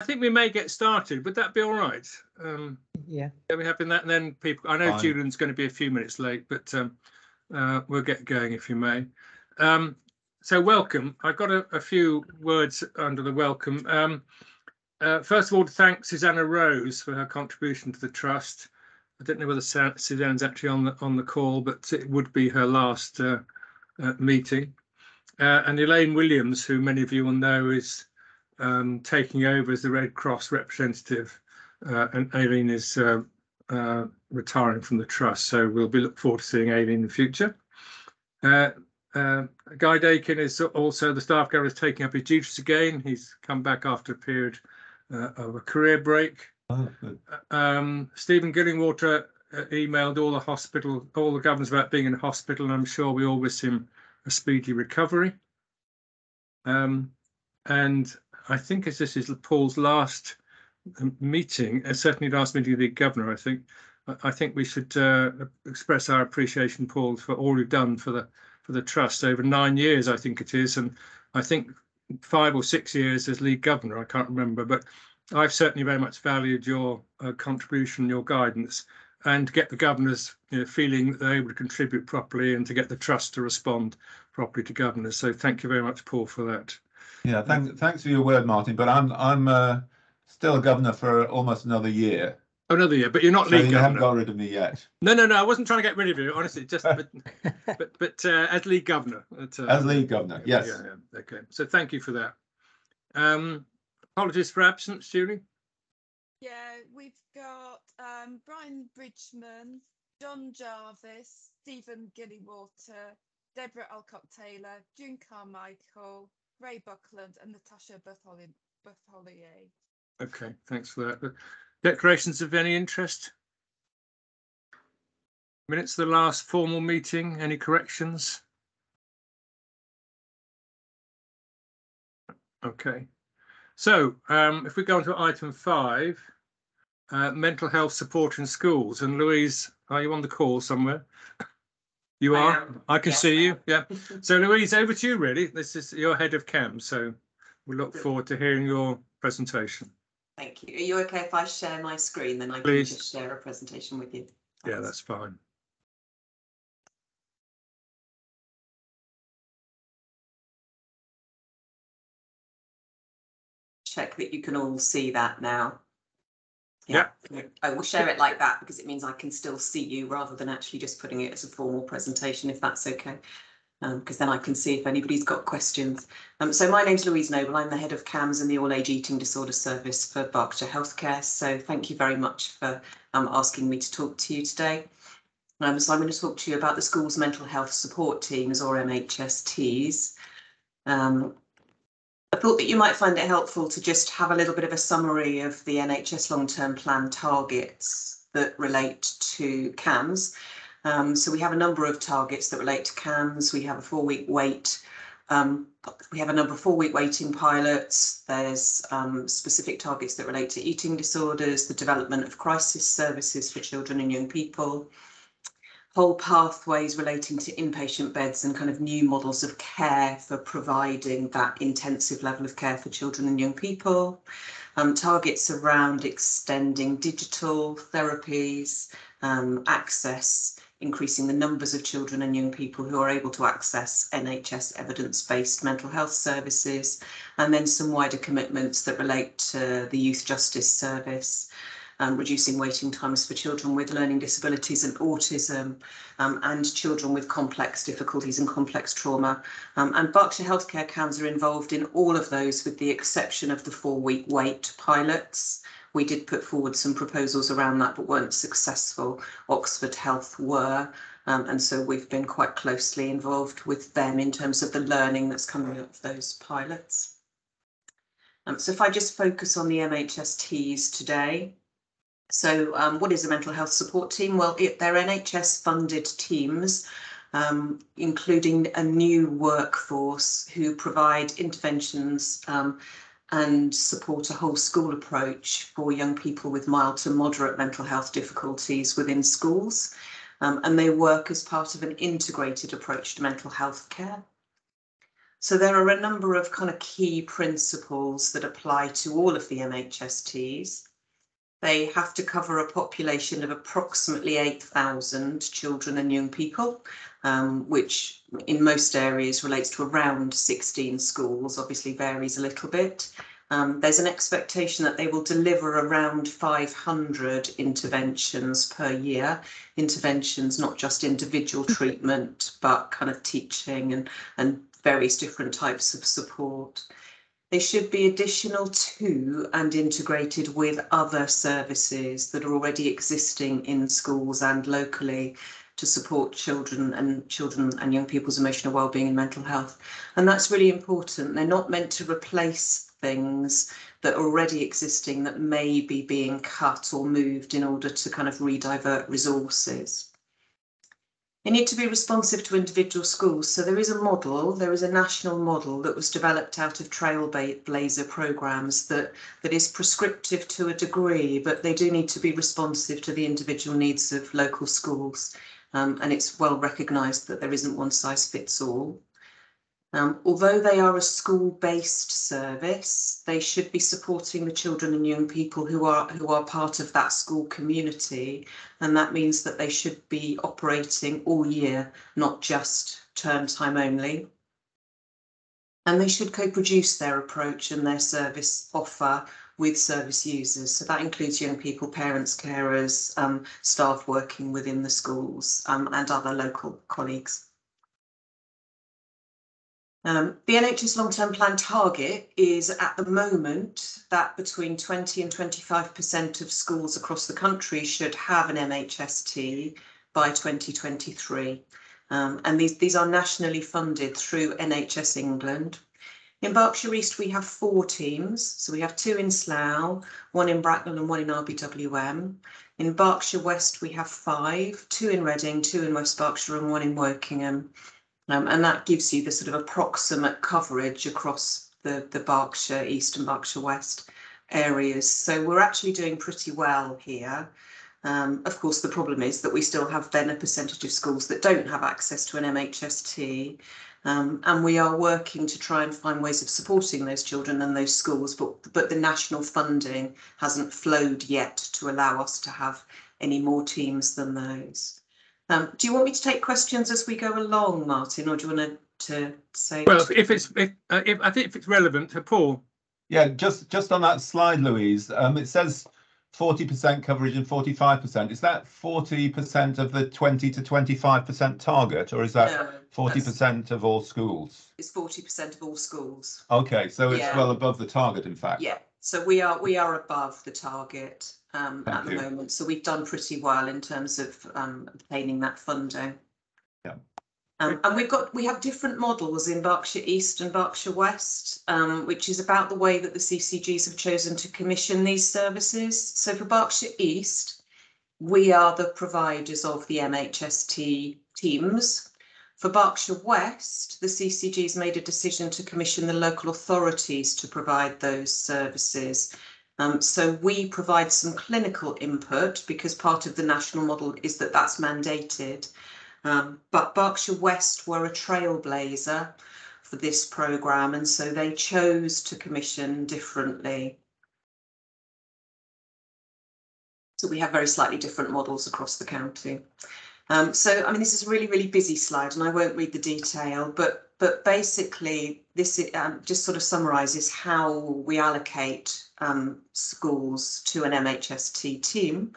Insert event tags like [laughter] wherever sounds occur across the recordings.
I think we may get started. Would that be all right? Um, Yeah. are we having that? And then people, I know Fine. Julian's going to be a few minutes late, but um, uh, we'll get going if you may. Um, so welcome. I've got a, a few words under the welcome. Um, uh, first of all, to thank Susanna Rose for her contribution to the trust. I don't know whether Sa- Suzanne's actually on the on the call, but it would be her last uh, uh, meeting. Uh, and Elaine Williams, who many of you will know, is um, taking over as the Red Cross representative, uh, and Aileen is uh, uh, retiring from the trust. So we'll be look forward to seeing Aileen in the future. Uh, uh, Guy Dakin is also the staff gatherer is taking up his duties again. He's come back after a period uh, of a career break. Oh. Um, Stephen Gillingwater emailed all the hospital, all the governors about being in hospital, and I'm sure we all wish him a speedy recovery. Um, and I think as this is Paul's last um, meeting, uh, certainly last meeting of the governor, I think, I, think we should uh, express our appreciation, Paul, for all you've done for the for the trust over nine years, I think it is, and I think five or six years as lead governor. I can't remember, but I've certainly very much valued your uh, contribution, your guidance, and to get the governors you know, feeling that they're able to contribute properly and to get the trust to respond properly to governors. So thank you very much, Paul, for that. Yeah, thanks, thanks for your word, Martin, but I'm, I'm, uh, still a governor for almost another year. Oh, Another year, but you're not So lead you haven't got rid of me yet. No, no, no. I wasn't trying to get rid of you, honestly. Just, [laughs] but, but, but uh, as lead governor. at, uh, As lead governor, yes. Yeah, yeah. Okay. So thank you for that. Um, apologies for absence, Julie. Yeah, we've got um, Brian Bridgman, John Jarvis, Stephen Gillingwater, Deborah Alcock Taylor, June Carmichael, Ray Buckland, and Natasha Bertholi- Bertholier. Okay, thanks for that. Declarations of any interest? Minutes of the last formal meeting, any corrections? Okay, so um, if we go on to item five, uh, mental health support in schools, and Louise, are you on the call somewhere? [laughs] You I are? am. I can Yes, see I you, yeah. So Louise, over to you really. This is your head of CAM, so we look forward to hearing your presentation. Thank you. Are you okay if I share my screen? Then I can just share a presentation with you. Yeah, that's fine. Check that you can all see that now. I will share it like that because it means I can still see you rather than actually just putting it as a formal presentation, if that's okay. Because then I can see if anybody's got questions. Um, so my name's Louise Noble. I'm the head of CAMHS and the All Age Eating Disorder Service for Berkshire Healthcare. So thank you very much for um, asking me to talk to you today. Um, so I'm going to talk to you about the school's mental health support teams or MHSTs. Um, I thought that you might find it helpful to just have a little bit of a summary of the NHS long-term plan targets that relate to CAMHS. Um, so we have a number of targets that relate to CAMHS. We have a four-week wait. Um, we have a number of four-week waiting pilots. There's um, specific targets that relate to eating disorders, the development of crisis services for children and young people, whole pathways relating to inpatient beds and kind of new models of care for providing that intensive level of care for children and young people. Um, targets around extending digital therapies, um, access, increasing the numbers of children and young people who are able to access NHS evidence-based mental health services, and then some wider commitments that relate to the Youth Justice Service, um, reducing waiting times for children with learning disabilities and autism, um, and children with complex difficulties and complex trauma. Um, and Berkshire Healthcare CAMHS are involved in all of those with the exception of the four-week wait pilots. We did put forward some proposals around that, but weren't successful. Oxford Health were, um, and so we've been quite closely involved with them in terms of the learning that's coming out of those pilots. Um, so if I just focus on the MHSTs today, so um, what is a mental health support team? Well, it, they're NHS funded teams, um, including a new workforce who provide interventions um, and support a whole school approach for young people with mild to moderate mental health difficulties within schools. Um, and they work as part of an integrated approach to mental health care. So there are a number of kind of key principles that apply to all of the MHSTs. They have to cover a population of approximately 8,000 children and young people, um, which in most areas relates to around 16 schools, obviously varies a little bit. Um, there's an expectation that they will deliver around 500 interventions per year. Interventions, not just individual treatment, but kind of teaching and, and various different types of support. They should be additional to and integrated with other services that are already existing in schools and locally to support children and children and young people's emotional well-being and mental health. And that's really important. They're not meant to replace things that are already existing that may be being cut or moved in order to kind of redivert resources. They need to be responsive to individual schools. So there is a model, there is a national model that was developed out of Trailblazer programs that, that is prescriptive to a degree, but they do need to be responsive to the individual needs of local schools. Um, and it's well recognised that there isn't one size fits all. Um, although they are a school-based service, they should be supporting the children and young people who are who are part of that school community, and that means that they should be operating all year, not just term time only. And they should co-produce their approach and their service offer with service users. So that includes young people, parents, carers, um, staff working within the schools um, and other local colleagues. Um, the NHS long-term plan target is at the moment that between 20 and 25% of schools across the country should have an MHST by 2023. Um, and these, these are nationally funded through NHS England. In Berkshire East, we have four teams. So we have two in Slough, one in Bracknell and one in RBWM. In Berkshire West, we have five, two in Reading, two in West Berkshire and one in Wokingham. Um, and that gives you the sort of approximate coverage across the, the Berkshire East and Berkshire West areas. So we're actually doing pretty well here. Um, of course, the problem is that we still have then a percentage of schools that don't have access to an MHST. Um, and we are working to try and find ways of supporting those children and those schools, but, but the national funding hasn't flowed yet to allow us to have any more teams than those. Um, do you want me to take questions as we go along, Martin, or do you want to, to say? Well, if it's, if, uh, if, I think if it's relevant to Paul, Yeah, just just on that slide, Louise, um, it says forty percent coverage and forty-five percent. Is that forty percent of the twenty to twenty-five percent target, or is that No, forty percent of all schools? It's forty percent of all schools. Okay, so it's Yeah. well above the target, in fact. Yeah, so we are, we are above the target um, at the you. moment. So we've done pretty well in terms of um, obtaining that funding. Yeah. Um, and we've got, we have different models in Berkshire East and Berkshire West, um, which is about the way that the CCGs have chosen to commission these services. So for Berkshire East, we are the providers of the MHST teams. For Berkshire West, the CCGs made a decision to commission the local authorities to provide those services. Um, so we provide some clinical input because part of the national model is that that's mandated. Um, but Berkshire West were a trailblazer for this programme and so they chose to commission differently. So we have very slightly different models across the county. Um, so, I mean, this is a really, really busy slide and I won't read the detail, but but basically this um, just sort of summarises how we allocate um, schools to an MHST team.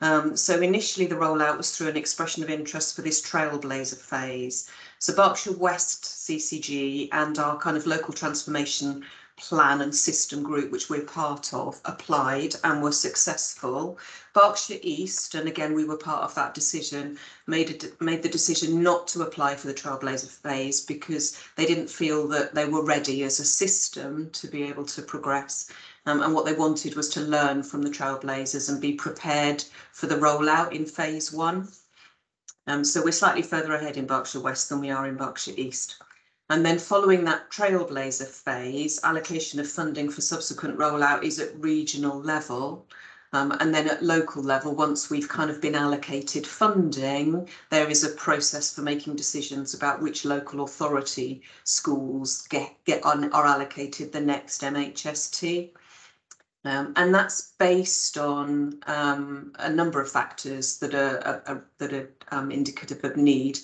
Um, so initially the rollout was through an expression of interest for this trailblazer phase. So Berkshire West CCG and our kind of local transformation plan and system group, which we're part of, applied and were successful. Berkshire East, and again, we were part of that decision, made, a, made the decision not to apply for the Trailblazer phase because they didn't feel that they were ready as a system to be able to progress. Um, and what they wanted was to learn from the Trailblazers and be prepared for the rollout in phase one. Um, so we're slightly further ahead in Berkshire West than we are in Berkshire East. And then following that Trailblazer phase, allocation of funding for subsequent rollout is at regional level. Um, and then at local level, once we've kind of been allocated funding, there is a process for making decisions about which local authority schools get, get on, are allocated the next MHST. Um, and that's based on um, a number of factors that are, are, are that are um, indicative of need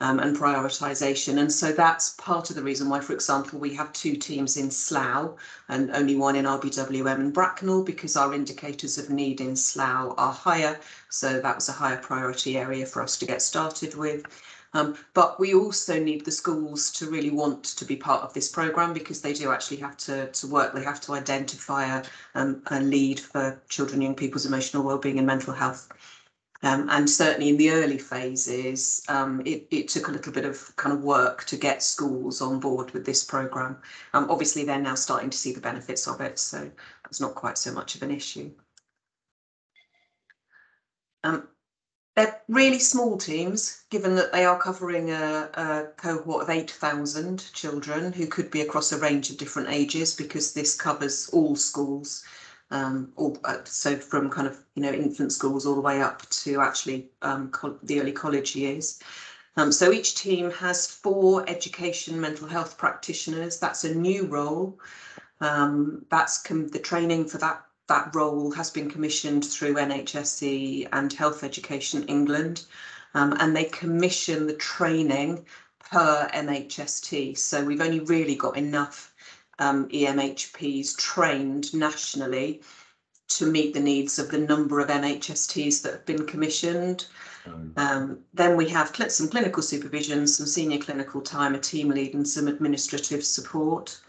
um, and prioritisation. And so that's part of the reason why, for example, we have two teams in Slough and only one in RBWM and Bracknell because our indicators of need in Slough are higher. So that was a higher priority area for us to get started with. Um, but we also need the schools to really want to be part of this programme because they do actually have to, to work, they have to identify a, um, a lead for children, young people's emotional wellbeing and mental health. Um, and certainly in the early phases, um, it, it, took a little bit of kind of work to get schools on board with this programme. Um, obviously, they're now starting to see the benefits of it, so it's not quite so much of an issue. They're really small teams, given that they are covering a, a cohort of 8,000 children who could be across a range of different ages because this covers all schools um, all, uh, so from kind of you know infant schools all the way up to actually um, the early college years. Um, so each team has four education mental health practitioners. That's a new role. Um, that's the training for that that role has been commissioned through NHSE and Health Education England, um, and they commission the training per MHST. So we've only really got enough um, EMHPs trained nationally to meet the needs of the number of MHSTs that have been commissioned. Um, then we have cl some clinical supervision, some senior clinical time, a team lead and some administrative support.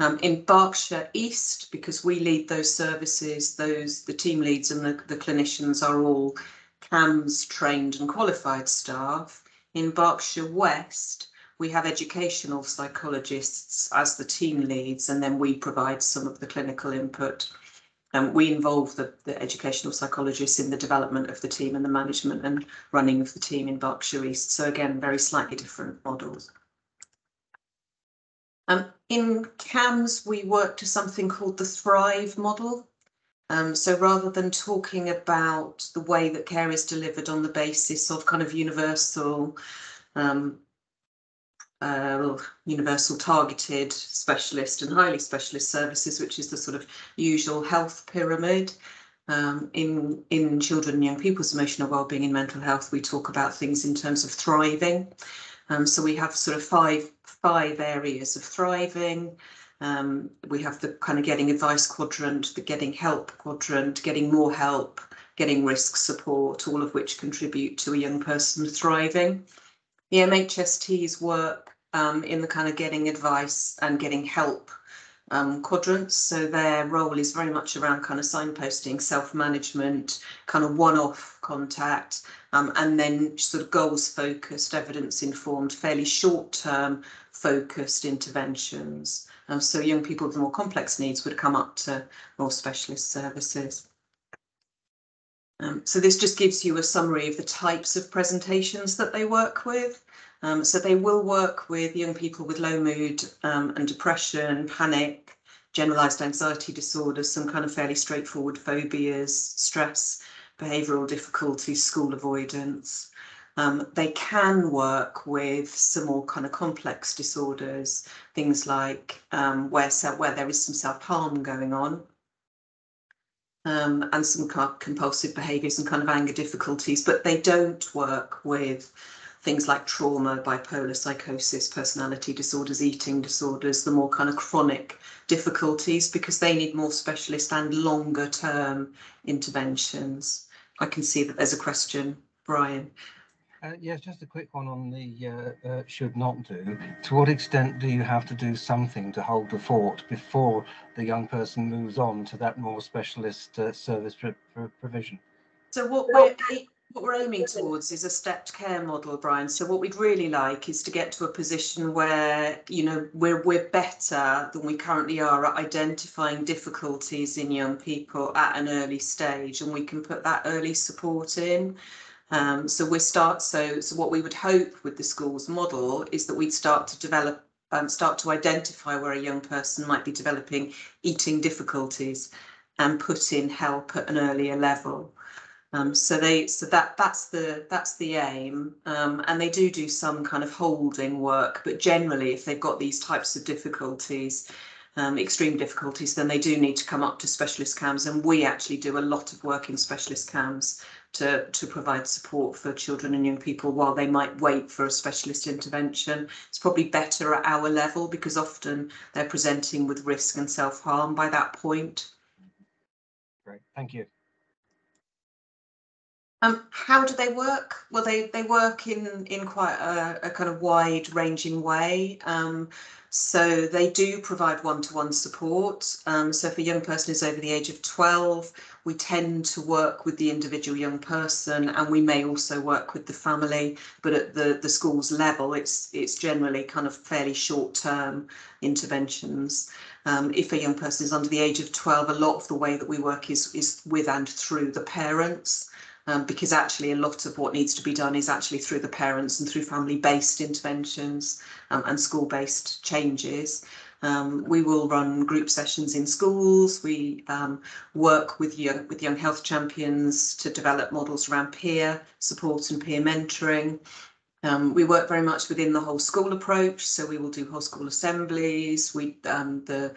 Um, in Berkshire East, because we lead those services, those the team leads and the, the clinicians are all CAMHS trained and qualified staff. In Berkshire West, we have educational psychologists as the team leads, and then we provide some of the clinical input. And we involve the, the educational psychologists in the development of the team and the management and running of the team in Berkshire East. So again, very slightly different models. In CAMHS, we work to something called the Thrive model. Um, so rather than talking about the way that care is delivered on the basis of kind of universal um, uh, universal targeted specialist and highly specialist services, which is the sort of usual health pyramid. Um, in in children and young people's emotional well-being and mental health, we talk about things in terms of thriving. Um, so we have sort of five five areas of thriving. Um, we have the kind of getting advice quadrant, the getting help quadrant, getting more help, getting risk support, all of which contribute to a young person thriving. The MHST's work um, in the kind of getting advice and getting help um, quadrants. So their role is very much around kind of signposting, self-management, kind of one-off contact, um, and then sort of goals focused, evidence informed, fairly short term focused interventions. Um, so young people with more complex needs would come up to more specialist services. Um, so this just gives you a summary of the types of presentations that they work with. Um, so they will work with young people with low mood um, and depression, panic, generalized anxiety disorders, some kind of fairly straightforward phobias, stress, behavioral difficulties, school avoidance. Um, they can work with some more kind of complex disorders, things like um, where, where there is some self-harm going on, um, and some kind of compulsive behaviours and kind of anger difficulties, but they don't work with things like trauma, bipolar psychosis, personality disorders, eating disorders, the more kind of chronic difficulties, because they need more specialist and longer term interventions. I can see that there's a question, Brian. Uh, yes, just a quick one on the uh, uh, should not do. To what extent do you have to do something to hold the fort before the young person moves on to that more specialist uh, service provision? So what we're what we're aiming towards is a stepped care model, Brian. So what we'd really like is to get to a position where you know we're we're better than we currently are at identifying difficulties in young people at an early stage, and we can put that early support in. Um, so we start, so, so what we would hope with the schools model is that we'd start to develop, um, start to identify where a young person might be developing eating difficulties. and put in help at an earlier level. Um, so they so that that's the that's the aim. Um, and they do do some kind of holding work but generally if they've got these types of difficulties um, extreme difficulties then they do need to come up to specialist CAMHS. And we actually do a lot of work in specialist CAMHS to to provide support for children and young people while they might wait for a specialist intervention. It's probably better at our level because often they're presenting with risk and self-harm by that point. Great, thank you. Um, how do they work? Well, they, they work in, in quite a, a kind of wide ranging way. Um, so they do provide one-to-one support. Um, so if a young person is over the age of 12, we tend to work with the individual young person and we may also work with the family, but at the, the school's level, it's, it's generally kind of fairly short-term interventions. Um, if a young person is under the age of 12, a lot of the way that we work is, is with and through the parents um, because actually a lot of what needs to be done is actually through the parents and through family-based interventions um, and school-based changes. Um, we will run group sessions in schools. We um, work with young with young health champions to develop models around peer support and peer mentoring. Um, we work very much within the whole school approach, so we will do whole school assemblies. We um, the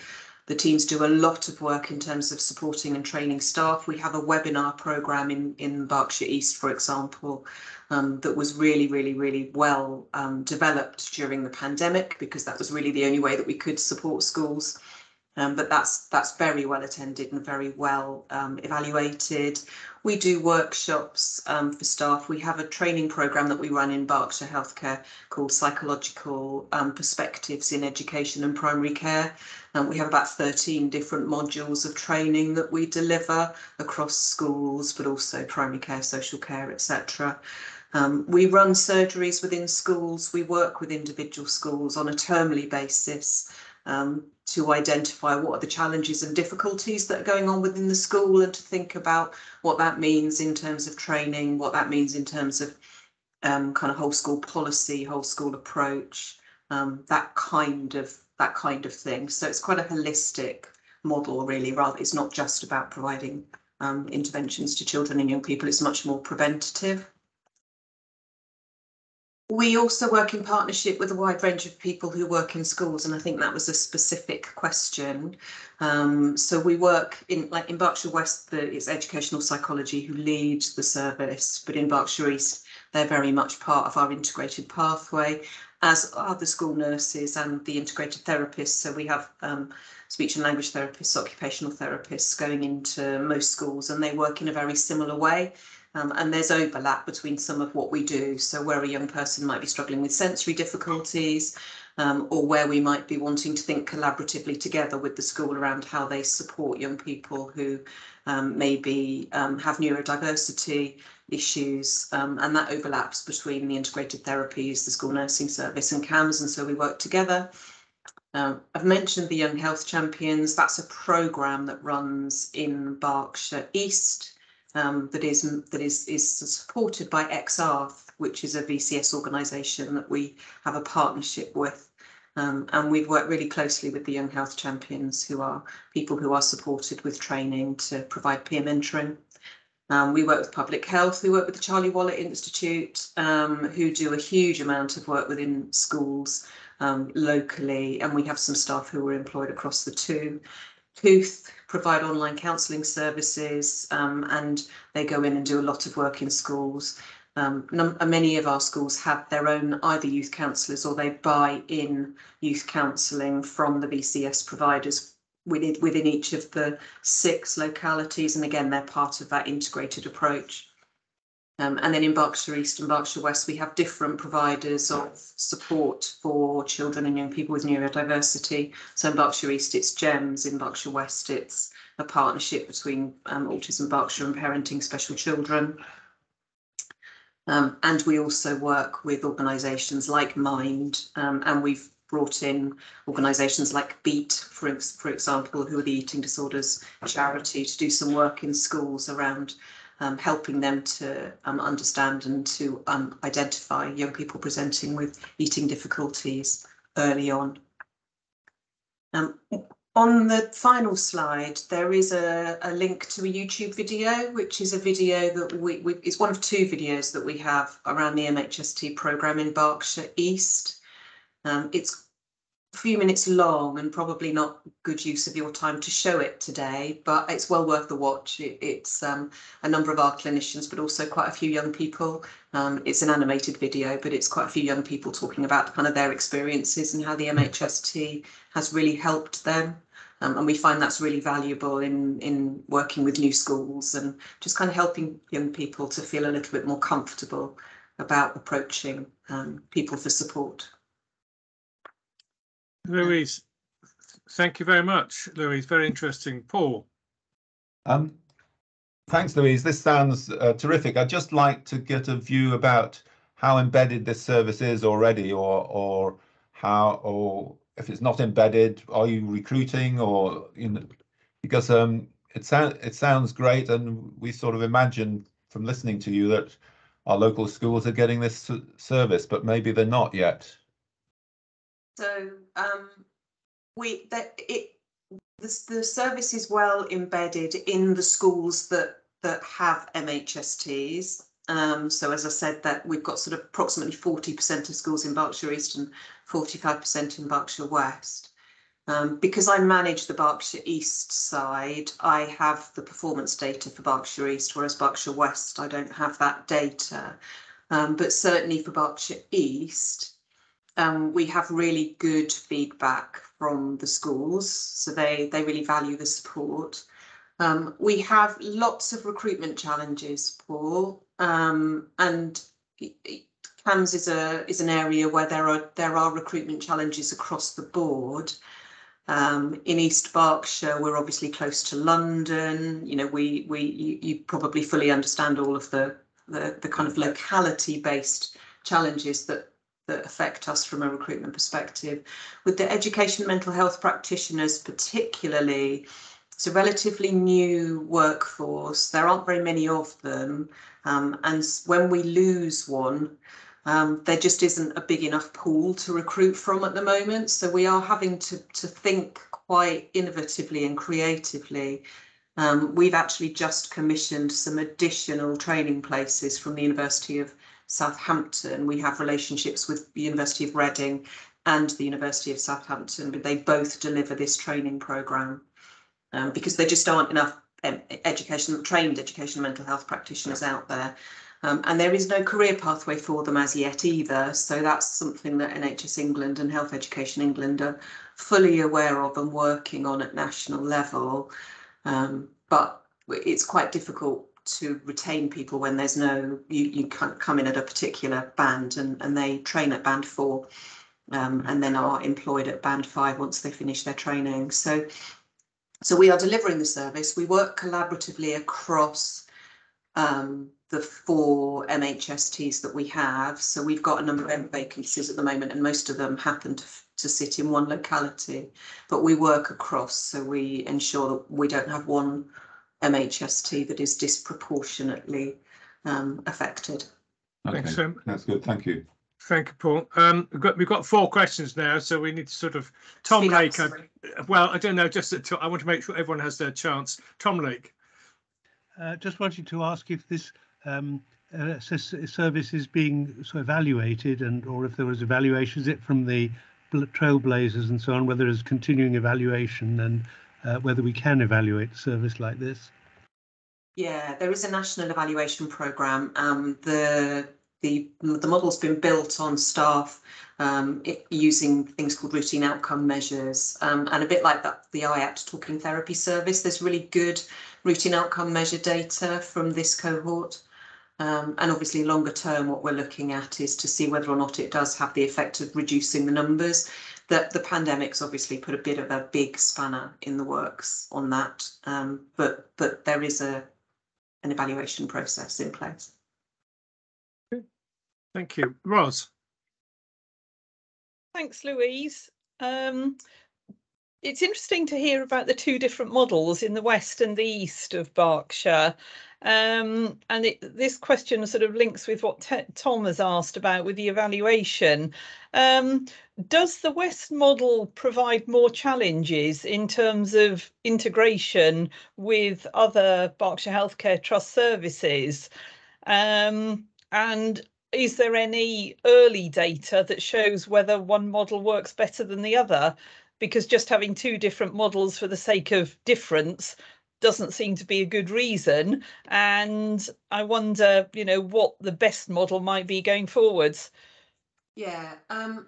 the teams do a lot of work in terms of supporting and training staff. We have a webinar program in, in Berkshire East, for example, um, that was really, really, really well um, developed during the pandemic because that was really the only way that we could support schools. Um, but that's that's very well attended and very well um, evaluated. We do workshops um, for staff. We have a training programme that we run in Berkshire Healthcare called Psychological um, Perspectives in Education and Primary Care. And we have about 13 different modules of training that we deliver across schools, but also primary care, social care, etc. Um, we run surgeries within schools. We work with individual schools on a termly basis um, to identify what are the challenges and difficulties that are going on within the school and to think about what that means in terms of training, what that means in terms of um, kind of whole school policy, whole school approach, um, that kind of that kind of thing. So it's quite a holistic model, really. Rather, it's not just about providing um, interventions to children and young people. It's much more preventative. We also work in partnership with a wide range of people who work in schools, and I think that was a specific question. Um, so we work in, like in Berkshire West, the, it's educational psychology who lead the service, but in Berkshire East, they're very much part of our integrated pathway, as are the school nurses and the integrated therapists. So we have um, speech and language therapists, occupational therapists going into most schools, and they work in a very similar way. Um, and there's overlap between some of what we do. So where a young person might be struggling with sensory difficulties, um, or where we might be wanting to think collaboratively together with the school around how they support young people who um, maybe um, have neurodiversity issues, um, and that overlaps between the integrated therapies, the school nursing service, and CAMHS, and so we work together. Um, I've mentioned the Young Health Champions. That's a programme that runs in Berkshire East um, that is that is is supported by XARF, which is a VCS organisation that we have a partnership with. Um, and we've worked really closely with the Young Health Champions, who are people who are supported with training to provide peer mentoring. Um, we work with Public Health, we work with the Charlie Waller Institute, um, who do a huge amount of work within schools um, locally, and we have some staff who are employed across the two. Kooth provide online counselling services um, and they go in and do a lot of work in schools. Um, many of our schools have their own either youth counsellors or they buy in youth counselling from the VCS providers within, within each of the six localities. And again, they're part of that integrated approach. Um, and then in Berkshire East and Berkshire West, we have different providers of support for children and young people with neurodiversity. So in Berkshire East, it's GEMS. In Berkshire West, it's a partnership between um, Autism Berkshire and Parenting Special Children. Um, and we also work with organisations like Mind, um, and we've brought in organisations like BEAT, for, for example, who are the Eating Disorders Charity, to do some work in schools around um, helping them to um, understand and to um, identify young people presenting with eating difficulties early on. Um, on the final slide, there is a, a link to a YouTube video, which is a video that we, we it's one of two videos that we have around the MHST programme in Berkshire East. Um, it's few minutes long and probably not good use of your time to show it today, but it's well worth the watch. It, it's um, a number of our clinicians, but also quite a few young people. Um, it's an animated video, but it's quite a few young people talking about kind of their experiences and how the MHST has really helped them. Um, and we find that's really valuable in, in working with new schools and just kind of helping young people to feel a little bit more comfortable about approaching um, people for support. Louise, thank you very much, Louise. Very interesting. Paul. Um, thanks, Louise. This sounds uh, terrific. I'd just like to get a view about how embedded this service is already, or or how, or if it's not embedded, are you recruiting, or you know, because um, it sounds it sounds great, and we sort of imagine from listening to you that our local schools are getting this service, but maybe they're not yet. So um, we that it the, the service is well embedded in the schools that that have MHSTs. Um, so as I said, that we've got sort of approximately 40% of schools in Berkshire East and 45% in Berkshire West. Um, because I manage the Berkshire East side, I have the performance data for Berkshire East, whereas Berkshire West, I don't have that data. Um, but certainly for Berkshire East, um, we have really good feedback from the schools, so they, they really value the support. Um, we have lots of recruitment challenges, Paul, um, and CAMHS is a is an area where there are there are recruitment challenges across the board. Um, in East Berkshire, we're obviously close to London. You know, we we you, you probably fully understand all of the the, the kind of locality based challenges that that affect us from a recruitment perspective. With the education mental health practitioners, particularly, it's a relatively new workforce. There aren't very many of them. Um, and when we lose one, um, there just isn't a big enough pool to recruit from at the moment. So we are having to, to think quite innovatively and creatively. Um, we've actually just commissioned some additional training places from the University of Southampton. We have relationships with the University of Reading and the University of Southampton, but they both deliver this training programme um, because there just aren't enough um, education, trained education mental health practitioners out there. Um, and there is no career pathway for them as yet either. So that's something that NHS England and Health Education England are fully aware of and working on at national level. Um, but it's quite difficult to retain people when there's no you you can't come in at a particular band and and they train at band four um, and then are employed at band five once they finish their training. So so we are delivering the service. We work collaboratively across um, the four MHSTs that we have. So we've got a number of vacancies at the moment and most of them happen to to sit in one locality but we work across. So we ensure that we don't have one MHST that is disproportionately um, affected. Okay, Thanks, um, that's good. Thank you. Thank you, Paul. Um, we've got, we've got four questions now, so we need to sort of, Tom Speed up, Lake, I- well, I don't know, just that I want to make sure everyone has their chance. Tom Lake, Uh, just wanted to ask if this um, uh, service is being sort of evaluated and or if there was evaluation, is it from the trailblazers and so on, whether there's continuing evaluation and uh, whether we can evaluate service like this? Yeah, there is a national evaluation programme. Um, the the the model's been built on staff um, it, using things called routine outcome measures, um, and a bit like that, the IAPT talking therapy service. There's really good routine outcome measure data from this cohort. Um, and obviously longer term, what we're looking at is to see whether or not it does have the effect of reducing the numbers. The, the pandemic's obviously put a bit of a big spanner in the works on that, um, but but there is a an evaluation process in place. thank you. Ros, Thanks, Louise. Um, it's interesting to hear about the two different models in the west and the east of Berkshire. Um, and it, this question sort of links with what Tom has asked about with the evaluation. Um, does the West model provide more challenges in terms of integration with other Berkshire Healthcare Trust services? Um, and is there any early data that shows whether one model works better than the other? Because just having two different models for the sake of difference doesn't seem to be a good reason. And I wonder, you know, what the best model might be going forwards. Yeah, um,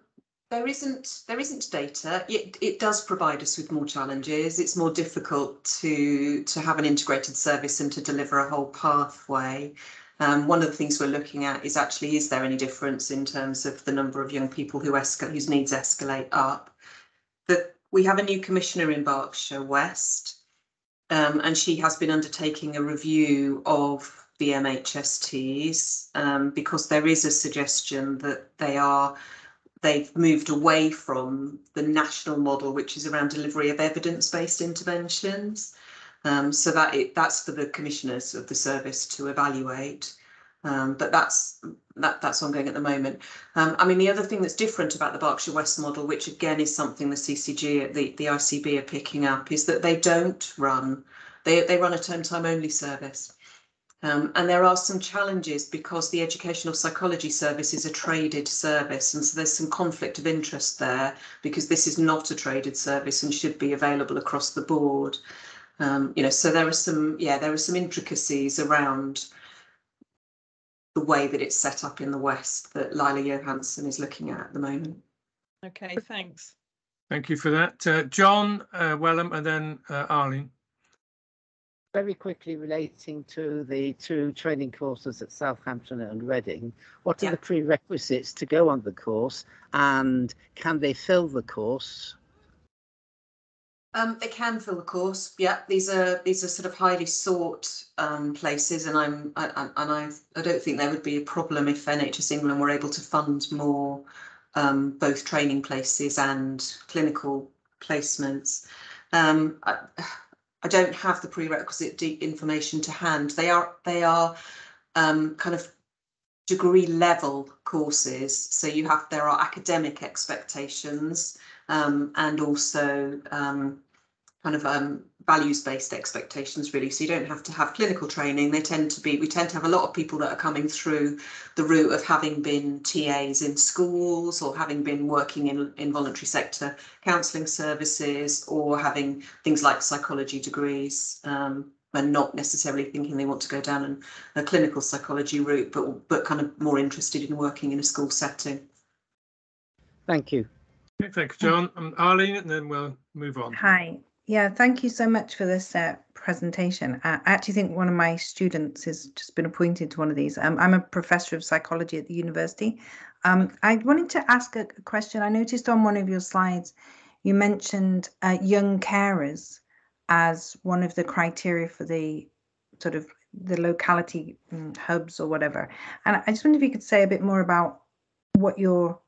there isn't there isn't data. It it does provide us with more challenges. It's more difficult to to have an integrated service and to deliver a whole pathway. Um, one of the things we're looking at is actually is there any difference in terms of the number of young people who escalate whose needs escalate up? That we have a new commissioner in Berkshire West um, and she has been undertaking a review of the MHSTs um, because there is a suggestion that they are they've moved away from the national model, which is around delivery of evidence-based interventions. Um, so that it, that's for the commissioners of the service to evaluate. Um, but that's that that's ongoing at the moment. Um, I mean, the other thing that's different about the Berkshire West model, which again is something the CCG, the, the ICB are picking up, is that they don't run, they, they run a term time only service. Um, and there are some challenges because the educational psychology service is a traded service. And so there's some conflict of interest there because this is not a traded service and should be available across the board. Um, you know, so there are some, yeah, there are some intricacies around the way that it's set up in the West that Lila Johansson is looking at at the moment. Okay, thanks. Thank you for that. Uh, John uh, Wellham and then uh, Arlene. Very quickly relating to the two training courses at Southampton and Reading, what are yeah. the prerequisites to go on the course and can they fill the course um, they can fill the course. Yeah, these are these are sort of highly sought um, places, and I'm I, and I I don't think there would be a problem if NHS England were able to fund more um, both training places and clinical placements. Um, I, I don't have the prerequisite information to hand. They are they are um, kind of degree level courses, so you have there are academic expectations um, and also um, kind of um, values-based expectations really. So you don't have to have clinical training. They tend to be, we tend to have a lot of people that are coming through the route of having been TAs in schools or having been working in, in voluntary sector counselling services or having things like psychology degrees um, and not necessarily thinking they want to go down an, a clinical psychology route, but, but kind of more interested in working in a school setting. Thank you. Thank you, John. Um, Arlene, and then we'll move on. Hi. Yeah, thank you so much for this uh, presentation. I actually think one of my students has just been appointed to one of these. Um, I'm a professor of psychology at the university. Um, I wanted to ask a question. I noticed on one of your slides, you mentioned uh, young carers as one of the criteria for the sort of the locality mm, hubs or whatever. And I just wonder if you could say a bit more about what you're,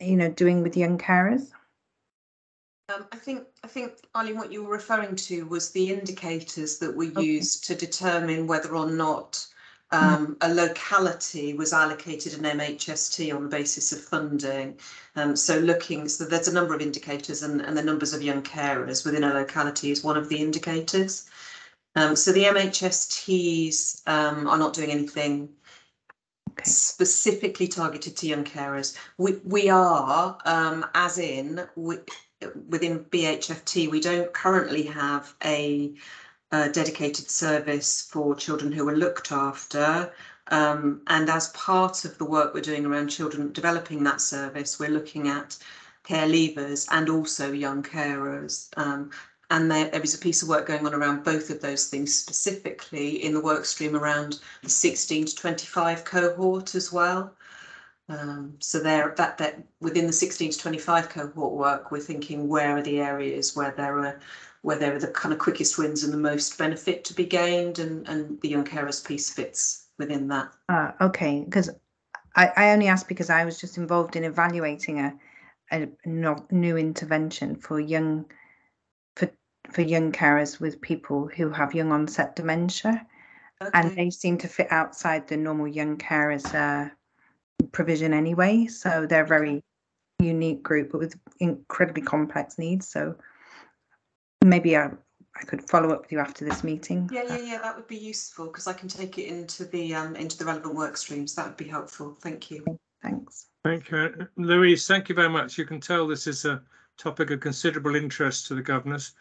you know, doing with young carers. Um, I think I think Arlene, what you were referring to was the indicators that we okay. use to determine whether or not um, a locality was allocated an MHST on the basis of funding. Um, so looking, so there's a number of indicators and, and the numbers of young carers within a locality is one of the indicators. Um, so the MHSTs um, are not doing anything okay. specifically targeted to young carers. We, we are, um, as in, we, within BHFT, we don't currently have a, a dedicated service for children who are looked after. Um, and as part of the work we're doing around children developing that service, we're looking at care leavers and also young carers. Um, and there, there is a piece of work going on around both of those things specifically in the work stream around the 16 to 25 cohort as well. Um, so there, that that within the 16 to 25 cohort work, we're thinking where are the areas where there are where there are the kind of quickest wins and the most benefit to be gained, and and the young carers piece fits within that. Uh, okay, because I, I only asked because I was just involved in evaluating a a new intervention for young for for young carers with people who have young onset dementia, and they seem to fit outside the normal young carers uh, provision anyway. So they're a very unique group, but with incredibly complex needs. So maybe I I could follow up with you after this meeting. Yeah, yeah, yeah, that would be useful because I can take it into the um into the relevant work streams. That would be helpful. Thank you. Thanks. Thank you. Louise, thank you very much. You can tell this is a topic of considerable interest to the governors,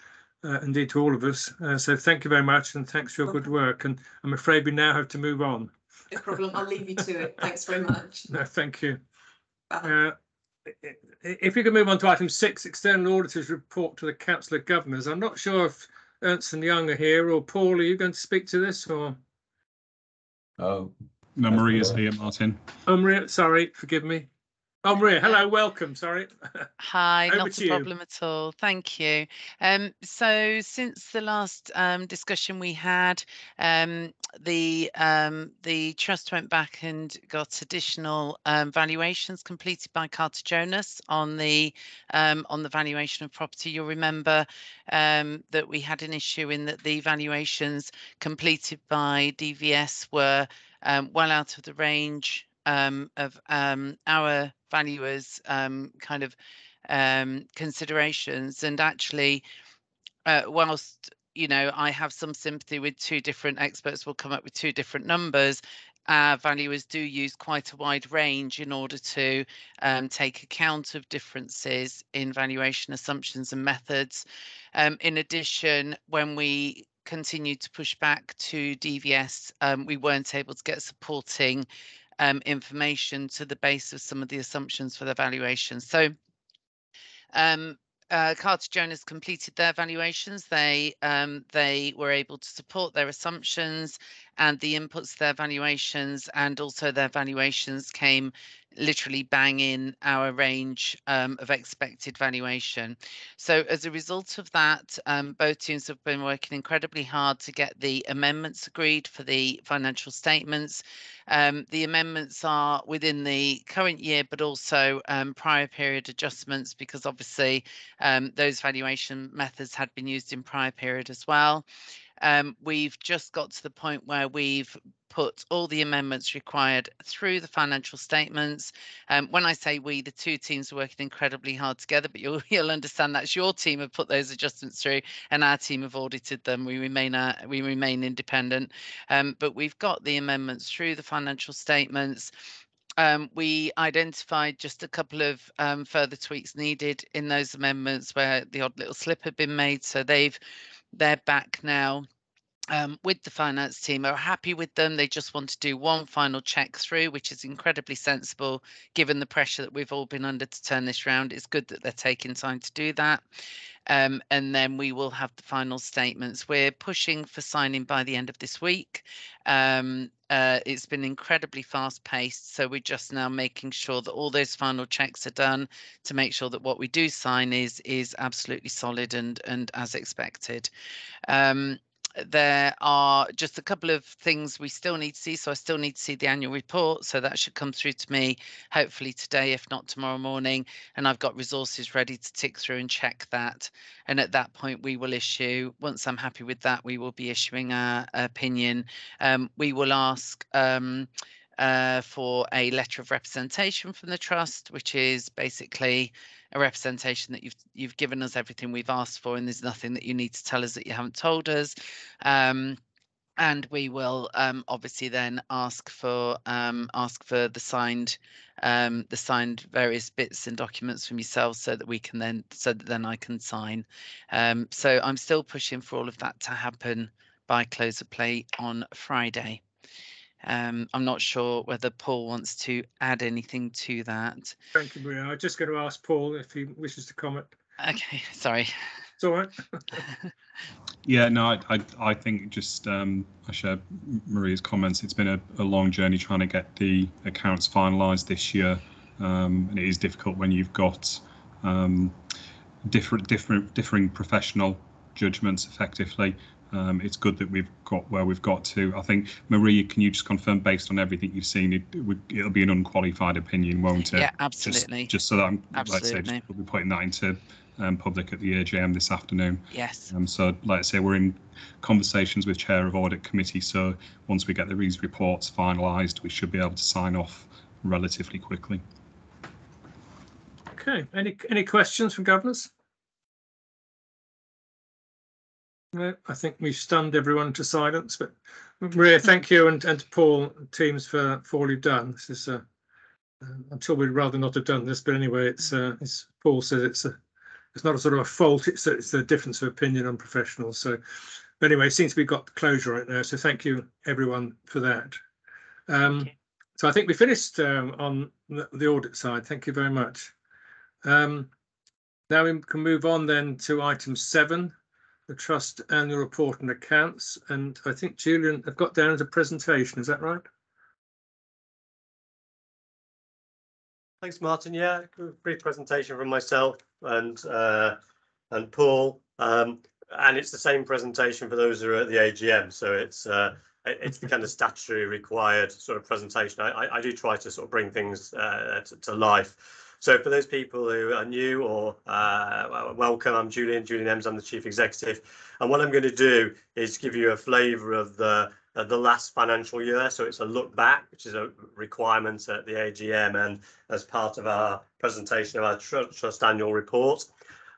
uh, indeed to all of us. Uh, so thank you very much and thanks for your good work. And I'm afraid we now have to move on. No problem. I'll leave you to it. Thanks very much. [laughs] No, thank you. Bye. Uh, i- i- If you could move on to item six, external auditors report to the council of governors. I'm not sure if Ernst and Young are here or Paul, are you going to speak to this or? Oh, No, Maria's here, Martin. Oh, Maria, sorry, forgive me. Oh, Maria, hello, welcome, sorry. [laughs] Hi, Over not a you. problem at all. Thank you. Um, so since the last um, discussion we had, um, the um, the trust went back and got additional um, valuations completed by Carter Jonas on the um, on the valuation of property. You'll remember um, that we had an issue in that the valuations completed by DVS were um, well out of the range um, of um, our valuers' um, kind of um, considerations. And actually, uh, whilst you know I have some sympathy with two different experts will come up with two different numbers. Our valuers do use quite a wide range in order to um, take account of differences in valuation assumptions and methods. Um, in addition, when we continued to push back to DVS, um, we weren't able to get supporting um, information to the base of some of the assumptions for the valuation. So um, uh, Carter Jonas completed their valuations. They um, they were able to support their assumptions and the inputs to their valuations, and also their valuations came literally bang in our range um, of expected valuation. So as a result of that, um, both teams have been working incredibly hard to get the amendments agreed for the financial statements. Um, the amendments are within the current year, but also um, prior period adjustments, because obviously um, those valuation methods had been used in prior period as well. Um, we've just got to the point where we've put all the amendments required through the financial statements. Um, when I say we, the two teams are working incredibly hard together, but you'll, [laughs] you'll understand that's your team have put those adjustments through and our team have audited them. We remain uh, we remain independent, um, but we've got the amendments through the financial statements. Um, we identified just a couple of um, further tweaks needed in those amendments where the odd little slip had been made. So they've they're back now um, with the finance team are happy with them. They just want to do one final check through, which is incredibly sensible given the pressure that we've all been under to turn this round. It's good that they're taking time to do that. Um, and then we will have the final statements. We're pushing for signing by the end of this week. Um, uh, it's been incredibly fast paced. So we're just now making sure that all those final checks are done to make sure that what we do sign is is absolutely solid and and as expected. Um, there are just a couple of things we still need to see. So I still need to see the annual report. So that should come through to me hopefully today, if not tomorrow morning. And I've got resources ready to tick through and check that. And at that point, we will issue, once I'm happy with that, we will be issuing our opinion. Um, we will ask um, uh, for a letter of representation from the trust, which is basically a representation that you've you've given us everything we've asked for, and there's nothing that you need to tell us that you haven't told us. Um, and we will um, obviously then ask for um, ask for the signed um, the signed various bits and documents from yourselves so that we can then so that then I can sign. Um, so I'm still pushing for all of that to happen by close of play on Friday. Um, I'm not sure whether Paul wants to add anything to that. Thank you, Maria. I'm just going to ask Paul if he wishes to comment. Okay, [laughs] sorry. [laughs] It's all right. Yeah, no, I, I, I think just um, I share Maria's comments. It's been a, a long journey trying to get the accounts finalised this year, um, and it is difficult when you've got um, different, different, differing professional judgments effectively. Um, it's good that we've got where we've got to. I think Maria, can you just confirm based on everything you've seen, it, it would it'll be an unqualified opinion, won't it? Yeah, absolutely. just so that I'm Absolutely. let's say we'll be putting that into um, public at the AGM this afternoon. Yes. Um, so, like I say, we're in conversations with Chair of Audit Committee. So, once we get the these reports finalised, we should be able to sign off relatively quickly. Okay, any, any questions from governors? No, I think we've stunned everyone to silence, but Maria, thank you and, and to Paul teams for, for all you've done. This is, uh, I'm sure we'd rather not have done this, but anyway, it's, uh, it's, Paul says it's a, it's not a sort of a fault, it's a, it's a difference of opinion on professionals. So anyway, it seems we've got closure right now. So thank you everyone for that. Um, so I think we finished um, on the, the audit side. Thank you very much. Um, now we can move on then to item seven, the trust annual report and accounts. And I think Julian, I've got down as a presentation, is that right? Thanks, Martin. Yeah, brief presentation from myself and uh, and Paul. Um, and it's the same presentation for those who are at the AGM. So it's uh, it's the kind of statutory required sort of presentation. I, I, I do try to sort of bring things uh, to, to life. So for those people who are new or uh, welcome, I'm Julian, Julian Emms, I'm the Chief Executive. And what I'm going to do is give you a flavour of the uh, the last financial year. So it's a look back, which is a requirement at the AGM and as part of our presentation of our tr trust annual report.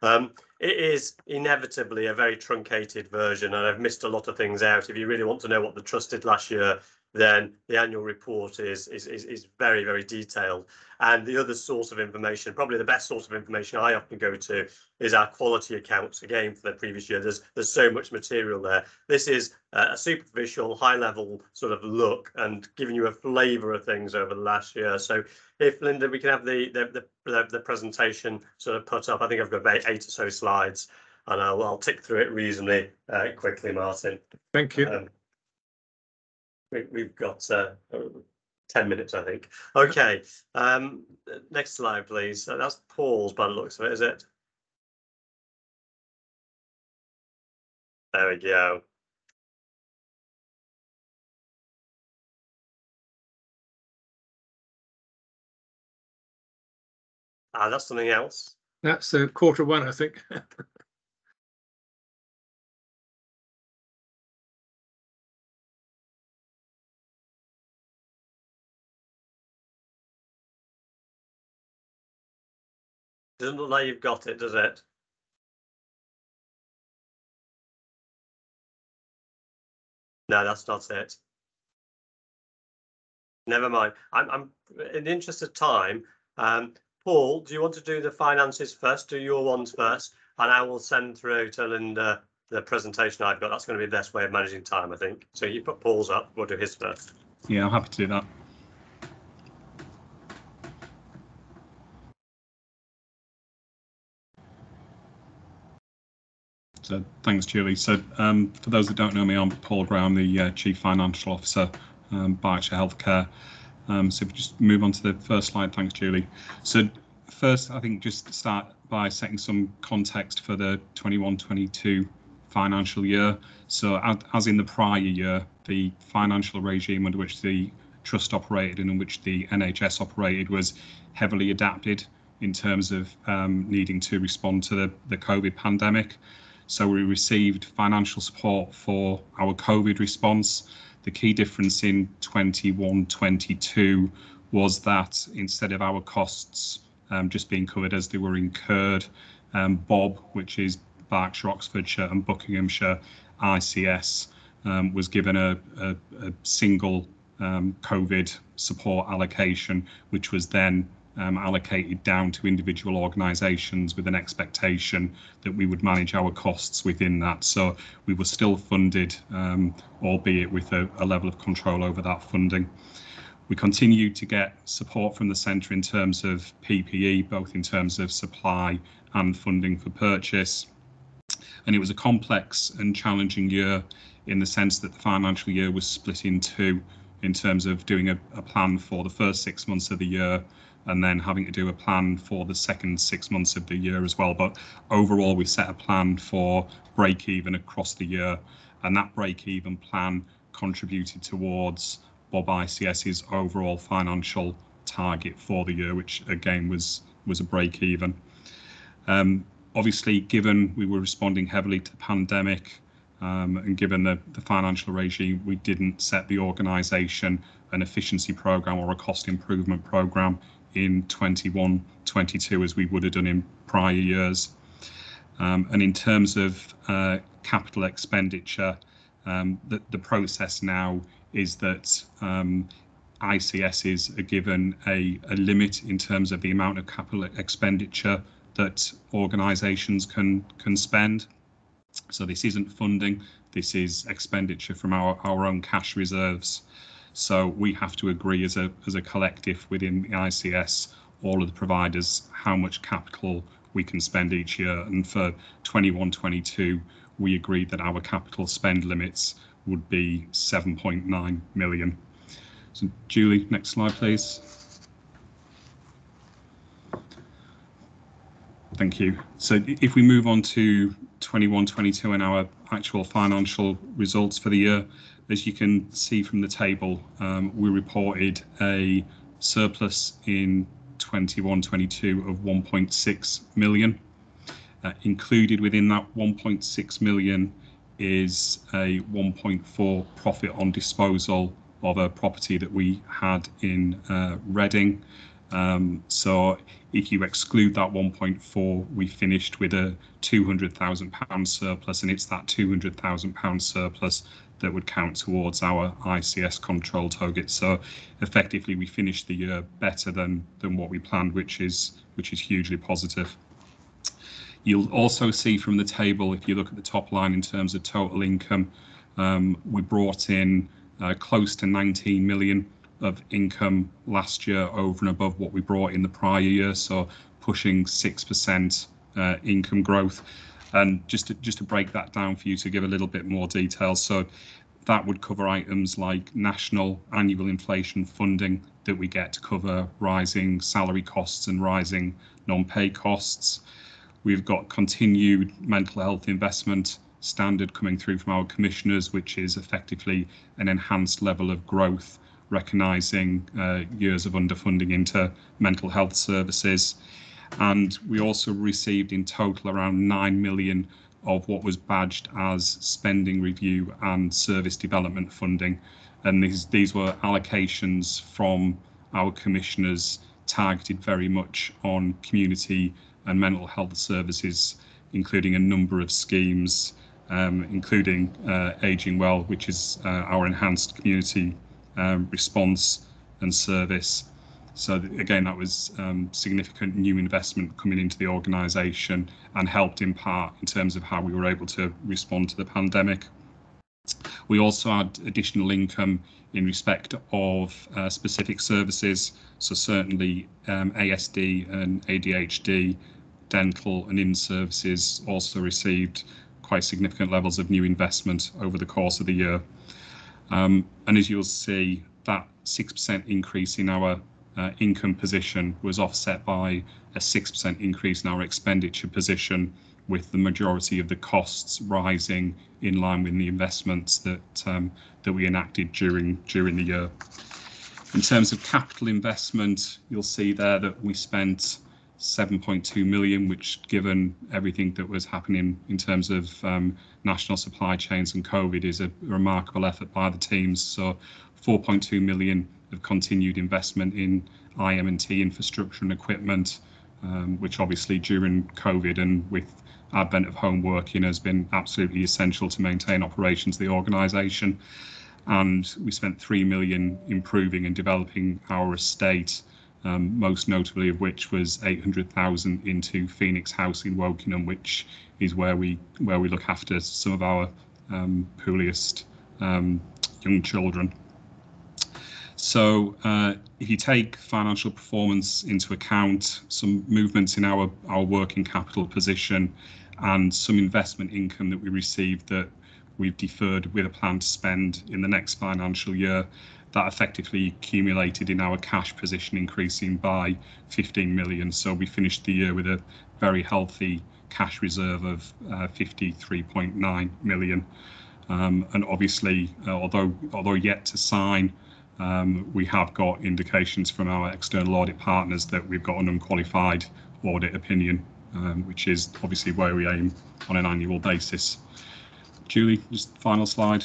Um, it is inevitably a very truncated version and I've missed a lot of things out. If you really want to know what the trust did last year, then the annual report is, is, is, is very, very detailed. And the other source of information, probably the best source of information I often go to is our quality accounts, again, for the previous year. There's, there's so much material there. This is a superficial, high level sort of look and giving you a flavour of things over the last year. So if Linda, we can have the, the, the, the presentation sort of put up. I think I've got about eight or so slides and I'll, I'll tick through it reasonably uh, quickly, Martin. Thank you. Um, we, have got uh, 10 minutes, I think. Okay, um, next slide, please. Uh, that's Paul's by the looks of it, is it? There we go. Ah, that's something else. That's uh, quarter one, I think. [laughs] Doesn't look like you've got it, does it? No, that's not it. Never mind. I'm, I'm in the interest of time. Um, Paul, do you want to do the finances first? Do your ones first, and I will send through to Linda the presentation I've got. That's going to be the best way of managing time, I think. So you put Paul's up. We'll do his first. Yeah, I'm happy to do that. So thanks, Julie. So um, for those that don't know me, I'm Paul Graham, the uh, Chief Financial Officer, um, Berkshire Healthcare. Um, so if we just move on to the first slide, thanks, Julie. So first, I think just start by setting some context for the 21-22 financial year. So as in the prior year, the financial regime under which the trust operated and in which the NHS operated was heavily adapted in terms of um, needing to respond to the, the COVID pandemic. So we received financial support for our COVID response. The key difference in 21 22 was that instead of our costs um, just being covered as they were incurred, um, Bob, which is Berkshire, Oxfordshire, and Buckinghamshire ICS, um, was given a, a, a single um, COVID support allocation, which was then um, allocated down to individual organisations with an expectation that we would manage our costs within that. So we were still funded, um, albeit with a, a, level of control over that funding. We continued to get support from the centre in terms of PPE, both in terms of supply and funding for purchase. And it was a complex and challenging year in the sense that the financial year was split in two in terms of doing a, a plan for the first six months of the year and then having to do a plan for the second six months of the year as well. But overall, we set a plan for break even across the year and that break-even plan contributed towards Bob ICS's overall financial target for the year, which again was was a break-even. Um, obviously, given we were responding heavily to the pandemic, um, and given the, the financial regime, we didn't set the organisation an efficiency programme or a cost improvement programme in 21 22 as we would have done in prior years. Um, and in terms of uh, capital expenditure, um, the, process now is that um, ICSs are given a, limit in terms of the amount of capital expenditure that organisations can spend. So this isn't funding, this is expenditure from our own cash reserves. So we have to agree as a, as a collective within the ICS, all of the providers, how much capital we can spend each year. And for 21, 22, we agreed that our capital spend limits would be 7.9 million. So Julie, next slide, please. Thank you. So if we move on to 21, 22 and our actual financial results for the year, as you can see from the table, um, we reported a surplus in 21, 22 of 1.6 million. Uh, included within that 1.6 million is a 1.4 profit on disposal of a property that we had in uh, Reading. Um, so if you exclude that 1.4, we finished with a 200,000 pound surplus, and it's that 200,000 pound surplus that would count towards our ICS control target. So effectively, we finished the year better than than what we planned, which is which is hugely positive. You'll also see from the table, if you look at the top line in terms of total income, um, we brought in uh, close to 19 million of income last year over and above what we brought in the prior year, so pushing 6% uh, income growth. And just to, just to break that down for you to give a little bit more detail, so that would cover items like national annual inflation funding that we get to cover rising salary costs and rising non-pay costs. We've got continued mental health investment standard coming through from our commissioners, which is effectively an enhanced level of growth recognising uh, years of underfunding into mental health services. And we also received in total around 9 million of what was badged as spending review and service development funding. And these, these were allocations from our commissioners targeted very much on community and mental health services, including a number of schemes, um, including uh, Aging Well, which is uh, our enhanced community um, response and service. So again, that was um, significant new investment coming into the organisation and helped in part in terms of how we were able to respond to the pandemic. We also had additional income in respect of uh, specific services, so certainly um, ASD and ADHD, dental and in services also received quite significant levels of new investment over the course of the year. Um, and as you'll see, that 6% increase in our income position was offset by a 6% increase in our expenditure position, with the majority of the costs rising in line with the investments that um, that we enacted during during the year. In terms of capital investment, you'll see there that we spent 7.2 million, which given everything that was happening in terms of um, national supply chains and COVID is a remarkable effort by the teams. So 4.2 million of continued investment in IM&T infrastructure and equipment, um, which obviously during COVID and with advent of home working has been absolutely essential to maintain operations of the organisation. And we spent 3 million improving and developing our estate um, most notably of which was 800,000 into Phoenix House in Wokingham, which is where we where we look after some of our um, um, young children. So uh, if you take financial performance into account, some movements in our, our working capital position and some investment income that we received that we've deferred with a plan to spend in the next financial year, that effectively accumulated in our cash position increasing by 15 million. So we finished the year with a very healthy cash reserve of uh, 53.9 million. Um, and obviously, uh, although although yet to sign, um, we have got indications from our external audit partners that we've got an unqualified audit opinion, um, which is obviously where we aim on an annual basis. Julie, just final slide.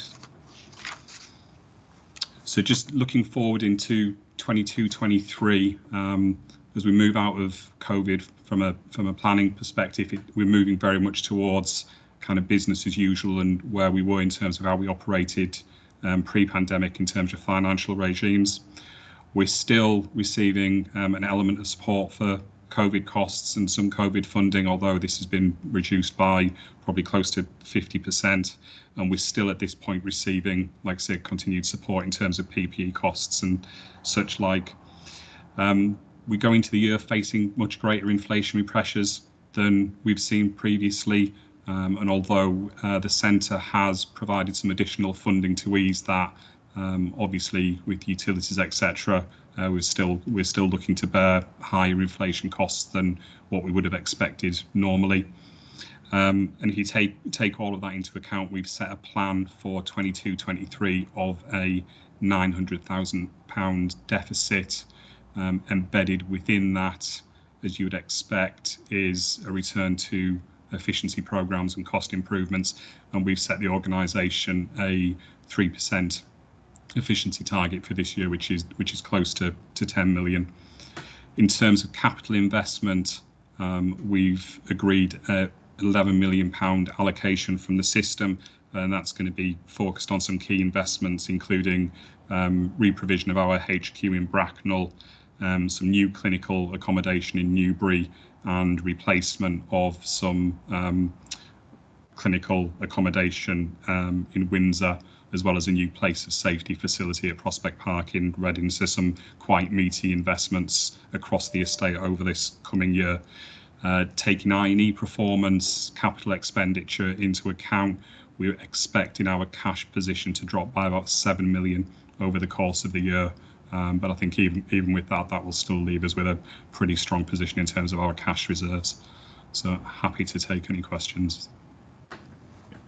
So just looking forward into 22, 23, um, as we move out of COVID from a from a planning perspective, it, we're moving very much towards kind of business as usual and where we were in terms of how we operated um, pre-pandemic in terms of financial regimes. We're still receiving um, an element of support for COVID costs and some COVID funding, although this has been reduced by probably close to 50%. And we're still at this point receiving, like I said, continued support in terms of PPE costs and such like. Um, we go into the year facing much greater inflationary pressures than we've seen previously. Um, and although uh, the centre has provided some additional funding to ease that, um, obviously with utilities, etc., uh, we're still we're still looking to bear higher inflation costs than what we would have expected normally. Um, and if you take take all of that into account, we've set a plan for 22-23 of a 900,000 pound deficit. Um, embedded within that, as you would expect, is a return to efficiency programs and cost improvements. And we've set the organisation a 3% efficiency target for this year, which is which is close to, to 10 million. In terms of capital investment, um, we've agreed a 11 million pound allocation from the system, and that's going to be focused on some key investments, including um, reprovision of our HQ in Bracknell, um, some new clinical accommodation in Newbury, and replacement of some um, clinical accommodation um, in Windsor, as well as a new place of safety facility at Prospect Park in Reading. So some quite meaty investments across the estate over this coming year. Uh, taking I&E performance, capital expenditure into account, we're expecting our cash position to drop by about 7 million over the course of the year. Um, but I think even even with that, that will still leave us with a pretty strong position in terms of our cash reserves. So happy to take any questions.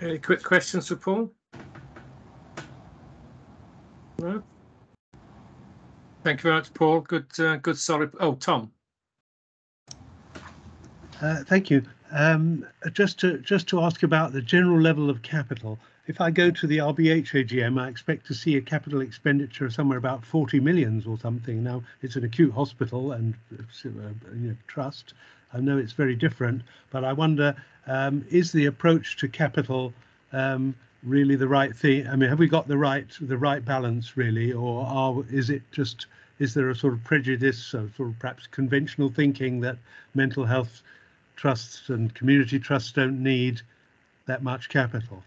Any quick questions for Paul? No. Thank you very much, Paul. Good, uh, good, solid. Oh, Tom. Uh, thank you. Um, just to just to ask about the general level of capital. If I go to the RBH AGM, I expect to see a capital expenditure of somewhere about 40 millions or something. Now it's an acute hospital and uh, you know, trust. I know it's very different, but I wonder um, is the approach to capital um, really the right thing? I mean, have we got the right the right balance really, or are, is it just is there a sort of prejudice, or sort of perhaps conventional thinking that mental health trusts and community trusts don't need that much capital?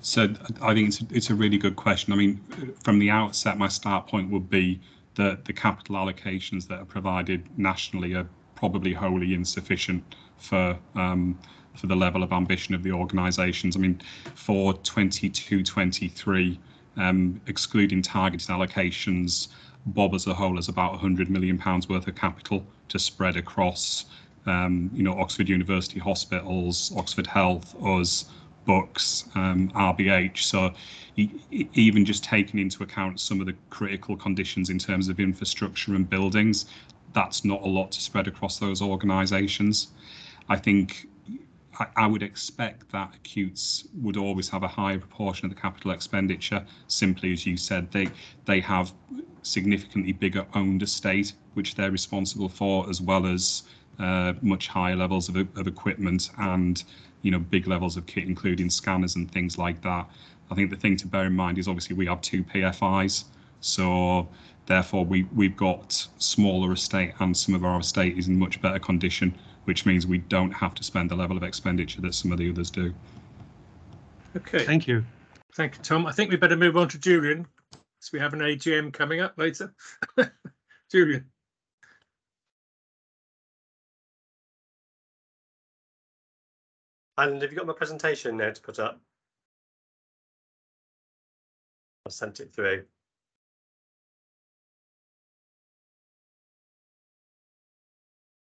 So I think it's a, it's a really good question. I mean, from the outset, my start point would be that the capital allocations that are provided nationally are probably wholly insufficient for um, for the level of ambition of the organisations. I mean, for 22-23, um, excluding targeted allocations, Bob as a whole has about 100 million pounds worth of capital to spread across, um, you know, Oxford University Hospitals, Oxford Health, us, Bucks, um, RBH. So even just taking into account some of the critical conditions in terms of infrastructure and buildings, that's not a lot to spread across those organisations. I think I, I, would expect that acutes would always have a higher proportion of the capital expenditure, simply as you said, they they have significantly bigger owned estate, which they're responsible for, as well as uh, much higher levels of, of equipment and you know big levels of kit, including scanners and things like that. I think the thing to bear in mind is obviously we have two PFIs, so therefore we we've got smaller estate and some of our estate is in much better condition, which means we don't have to spend the level of expenditure that some of the others do. Okay. Thank you. Thank you, Tom. I think we better move on to Julian, because we have an AGM coming up later. [laughs] Julian. And have you got my presentation there to put up? I sent it through.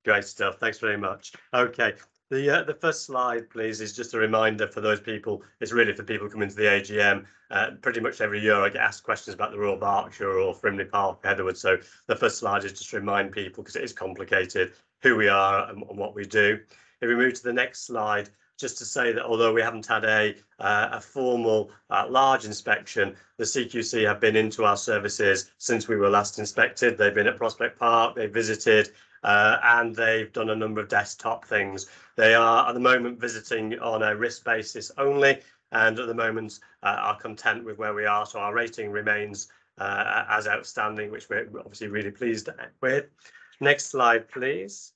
Great stuff. Thanks very much. Okay. The uh, the first slide, please, is just a reminder for those people. It's really for people coming to the AGM. Uh, pretty much every year I get asked questions about the Royal Berkshire or Frimley Park, Heatherwood. So the first slide is just to remind people because it is complicated who we are and, and what we do. If we move to the next slide, just to say that although we haven't had a, uh, a formal uh, large inspection, the CQC have been into our services since we were last inspected. They've been at Prospect Park, they've visited, uh, and they've done a number of desktop things. They are at the moment visiting on a risk basis only, and at the moment uh, are content with where we are. So our rating remains uh, as outstanding, which we're obviously really pleased with. Next slide, please.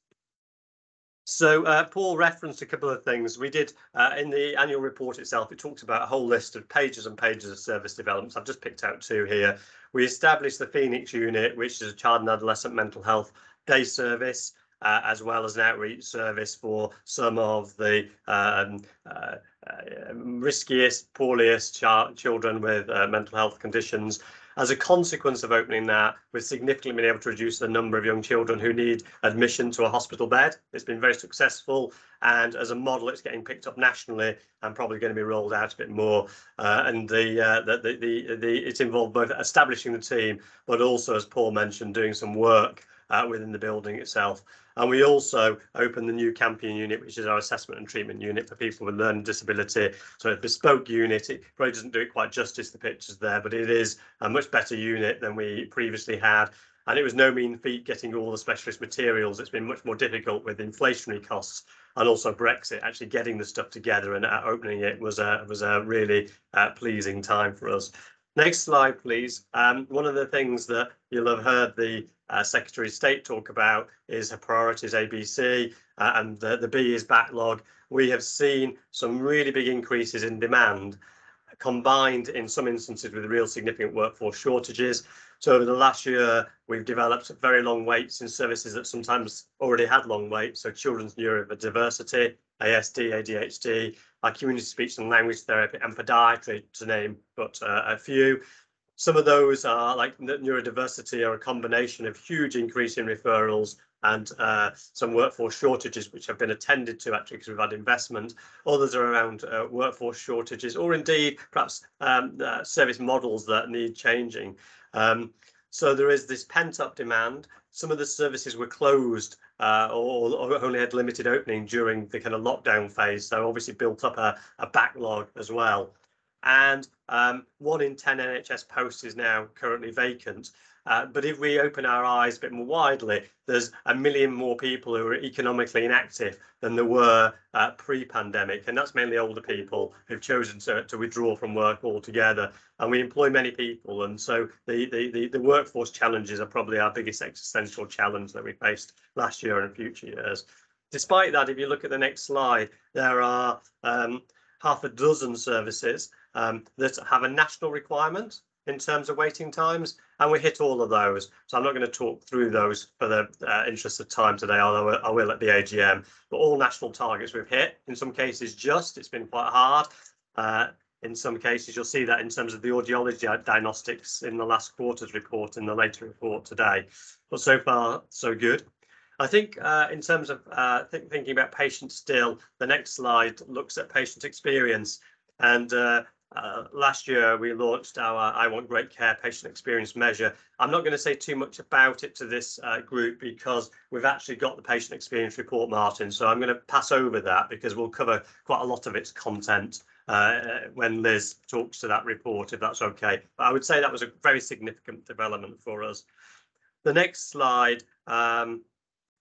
So uh, Paul referenced a couple of things. We did uh, in the annual report itself, it talks about a whole list of pages and pages of service developments. I've just picked out two here. We established the Phoenix unit, which is a child and adolescent mental health day service, uh, as well as an outreach service for some of the um, uh, uh, riskiest, poorest ch children with uh, mental health conditions. As a consequence of opening that, we've significantly been able to reduce the number of young children who need admission to a hospital bed. It's been very successful, and as a model, it's getting picked up nationally and probably going to be rolled out a bit more. Uh, and the, uh, the, the, the, the, it's involved both establishing the team, but also, as Paul mentioned, doing some work uh, within the building itself. And we also opened the new Campion unit, which is our assessment and treatment unit for people with learning disability. So a bespoke unit. It probably doesn't do it quite justice, the pictures there, but it is a much better unit than we previously had. And it was no mean feat getting all the specialist materials. It's been much more difficult with inflationary costs and also Brexit. Actually getting the stuff together and uh, opening it was a was a really uh, pleasing time for us. Next slide, please. Um, one of the things that you'll have heard the uh, Secretary of State talk about is her priorities ABC uh, and the, the B is backlog. We have seen some really big increases in demand combined in some instances with real significant workforce shortages. So over the last year, we've developed very long waits in services that sometimes already had long waits. So children's neurodiversity, ASD, ADHD, our community speech and language therapy and podiatry to name but uh, a few. Some of those are like neurodiversity are a combination of huge increase in referrals and uh, some workforce shortages which have been attended to actually because we've had investment. Others are around uh, workforce shortages or indeed perhaps um, uh, service models that need changing. Um, so there is this pent up demand. Some of the services were closed uh, or, or, only had limited opening during the kind of lockdown phase. So obviously built up a, a backlog as well and um, one in 10 NHS posts is now currently vacant. Uh, but if we open our eyes a bit more widely, there's a million more people who are economically inactive than there were uh, pre-pandemic, and that's mainly older people who've chosen to, to withdraw from work altogether. And we employ many people, and so the, the, the, the workforce challenges are probably our biggest existential challenge that we faced last year and future years. Despite that, if you look at the next slide, there are um, half a dozen services um, that have a national requirement in terms of waiting times, and we hit all of those. So I'm not going to talk through those for the uh, interest of time today, although I will at the AGM. But all national targets we've hit. In some cases, just it's been quite hard. Uh, in some cases, you'll see that in terms of the audiology diagnostics in the last quarter's report and the later report today. But so far, so good. I think uh, in terms of uh, th thinking about patients still, the next slide looks at patient experience. And uh, last year, we launched our I Want Great Care patient experience measure. I'm not going to say too much about it to this uh, group because we've actually got the patient experience report, Martin. So I'm going to pass over that because we'll cover quite a lot of its content uh, when Liz talks to that report, if that's okay. But I would say that was a very significant development for us. The next slide um,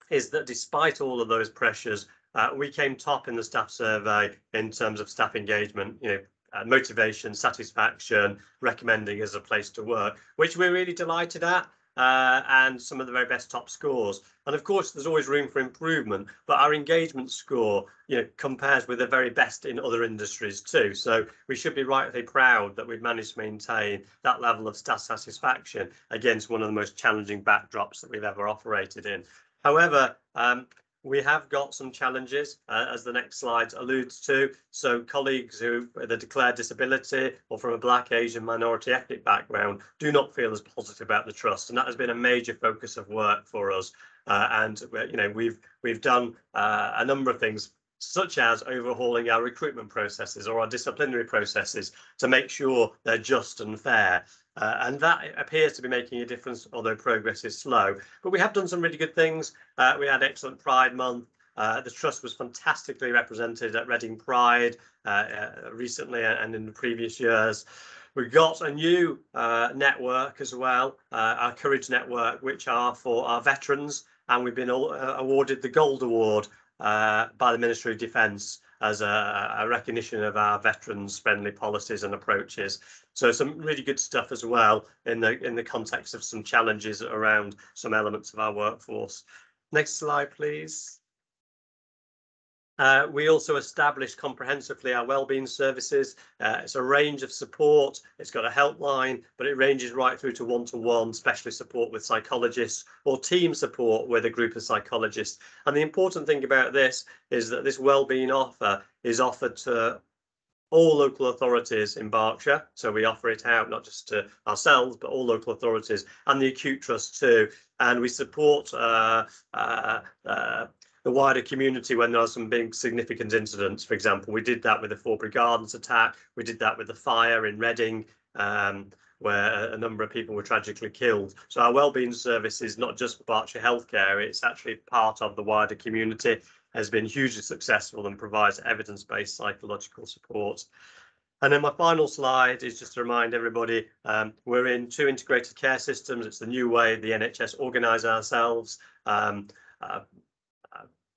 is that despite all of those pressures, uh, we came top in the staff survey in terms of staff engagement. You know, uh, motivation, satisfaction, recommending as a place to work, which we're really delighted at. Uh, and some of the very best top scores. And of course, there's always room for improvement, but our engagement score, you know, compares with the very best in other industries too. So we should be rightly proud that we've managed to maintain that level of staff satisfaction against one of the most challenging backdrops that we've ever operated in. However, um, we have got some challenges, uh, as the next slide alludes to. So colleagues who with a declared disability or from a black, Asian, minority ethnic background do not feel as positive about the trust. And that has been a major focus of work for us. Uh, and, uh, you know, we've we've done uh, a number of things such as overhauling our recruitment processes or our disciplinary processes to make sure they're just and fair. Uh, and that appears to be making a difference, although progress is slow. But we have done some really good things. Uh, we had excellent Pride Month. Uh, the trust was fantastically represented at Reading Pride uh, uh, recently and in the previous years. We've got a new uh, network as well, our Courage Network, which are for our veterans, and we've been awarded the Gold Award by the Ministry of Defence as a, a, recognition of our veterans friendly policies and approaches. So some really good stuff as well in the in the context of some challenges around some elements of our workforce. Next slide, please. Uh, we also established comprehensively our wellbeing services. Uh, it's a range of support. It's got a helpline, but it ranges right through to one-to-one -one specialist support with psychologists or team support with a group of psychologists. And the important thing about this is that this wellbeing offer is offered to all local authorities in Berkshire. So we offer it out not just to ourselves, but all local authorities and the acute trust too. And we support uh, uh, uh, the wider community when there are some big significant incidents. For example, we did that with the Forbury Gardens attack. We did that with the fire in Reading. Um, where a number of people were tragically killed. So our wellbeing service is not just Berkshire Healthcare, it's actually part of the wider community has been hugely successful and provides evidence-based psychological support. And then my final slide is just to remind everybody, um, we're in two integrated care systems. It's the new way the NHS organise ourselves. Um, uh,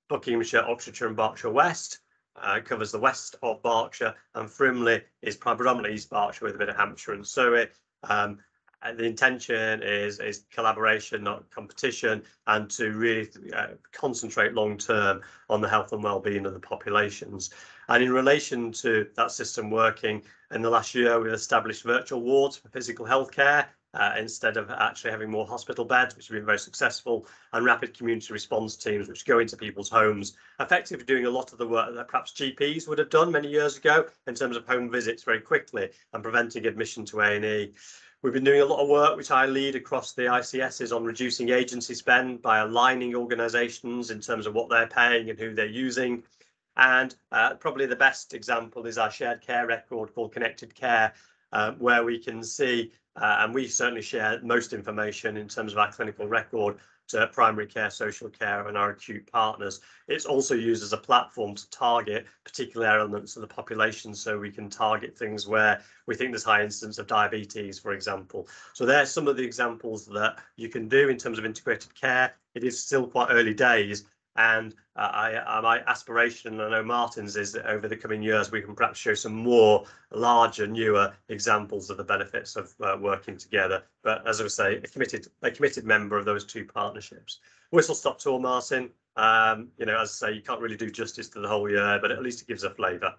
Buckinghamshire, Oxfordshire and Berkshire West uh, covers the west of Berkshire and Frimley is predominantly East Berkshire with a bit of Hampshire and Surrey. Um, the intention is is collaboration, not competition, and to really uh, concentrate long term on the health and well-being of the populations. And in relation to that system working, in the last year we've established virtual wards for physical health care uh, instead of actually having more hospital beds, which have been very successful, and rapid community response teams, which go into people's homes, effectively doing a lot of the work that perhaps GPs would have done many years ago in terms of home visits very quickly and preventing admission to A&E. We've been doing a lot of work, which I lead across the ICSs on reducing agency spend by aligning organisations in terms of what they're paying and who they're using. And uh, probably the best example is our shared care record called Connected Care, uh, where we can see, uh, and we certainly share most information in terms of our clinical record to primary care, social care, and our acute partners. It's also used as a platform to target particular elements of the population so we can target things where we think there's high incidence of diabetes, for example. So there's some of the examples that you can do in terms of integrated care. It is still quite early days, and uh, I, uh, my aspiration, I know Martin's, is that over the coming years we can perhaps show some more larger, newer examples of the benefits of uh, working together. But as I say, a committed, a committed member of those two partnerships. Whistle stop tour, Martin. Um, you know, as I say, you can't really do justice to the whole year, but at least it gives a flavour.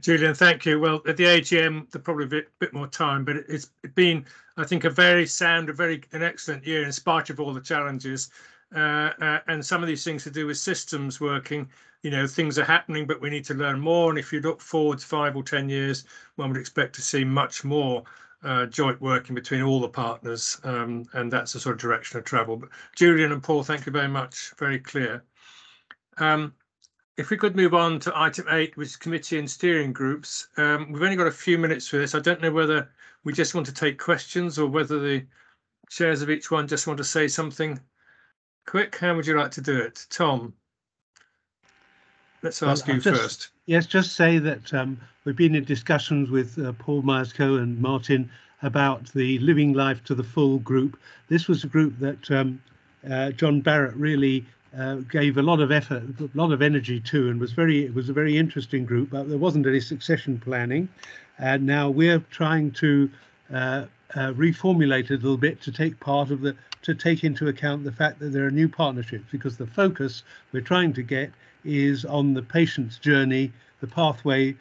Julian, thank you. Well, at the AGM, there probably a bit, bit more time, but it's been, I think, a very sound, a very an excellent year in spite of all the challenges. Uh, uh, and some of these things to do with systems working. You know, things are happening, but we need to learn more. And if you look forwards five or 10 years, one would expect to see much more uh, joint working between all the partners. Um, and that's the sort of direction of travel. But Julian and Paul, thank you very much. Very clear. Um, if we could move on to item eight, which is committee and steering groups. Um, we've only got a few minutes for this. I don't know whether we just want to take questions or whether the chairs of each one just want to say something quick? How would you like to do it? Tom, let's ask well, you just, first. Yes, just say that um, we've been in discussions with uh, Paul Myers-Coe and Martin about the Living Life to the Full group. This was a group that um, uh, John Barrett really uh, gave a lot of effort, a lot of energy to, and was very it was a very interesting group. But there wasn't any succession planning, and now we're trying to uh, uh, reformulate a little bit to take part of the to take into account the fact that there are new partnerships because the focus we're trying to get is on the patient's journey, the pathway.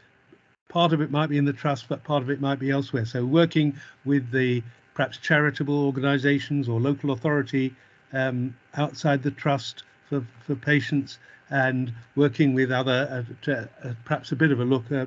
Part of it might be in the trust, but part of it might be elsewhere. So working with the perhaps charitable organisations or local authority um, outside the trust for, for patients and working with other, uh, to, uh, perhaps a bit of a look, uh,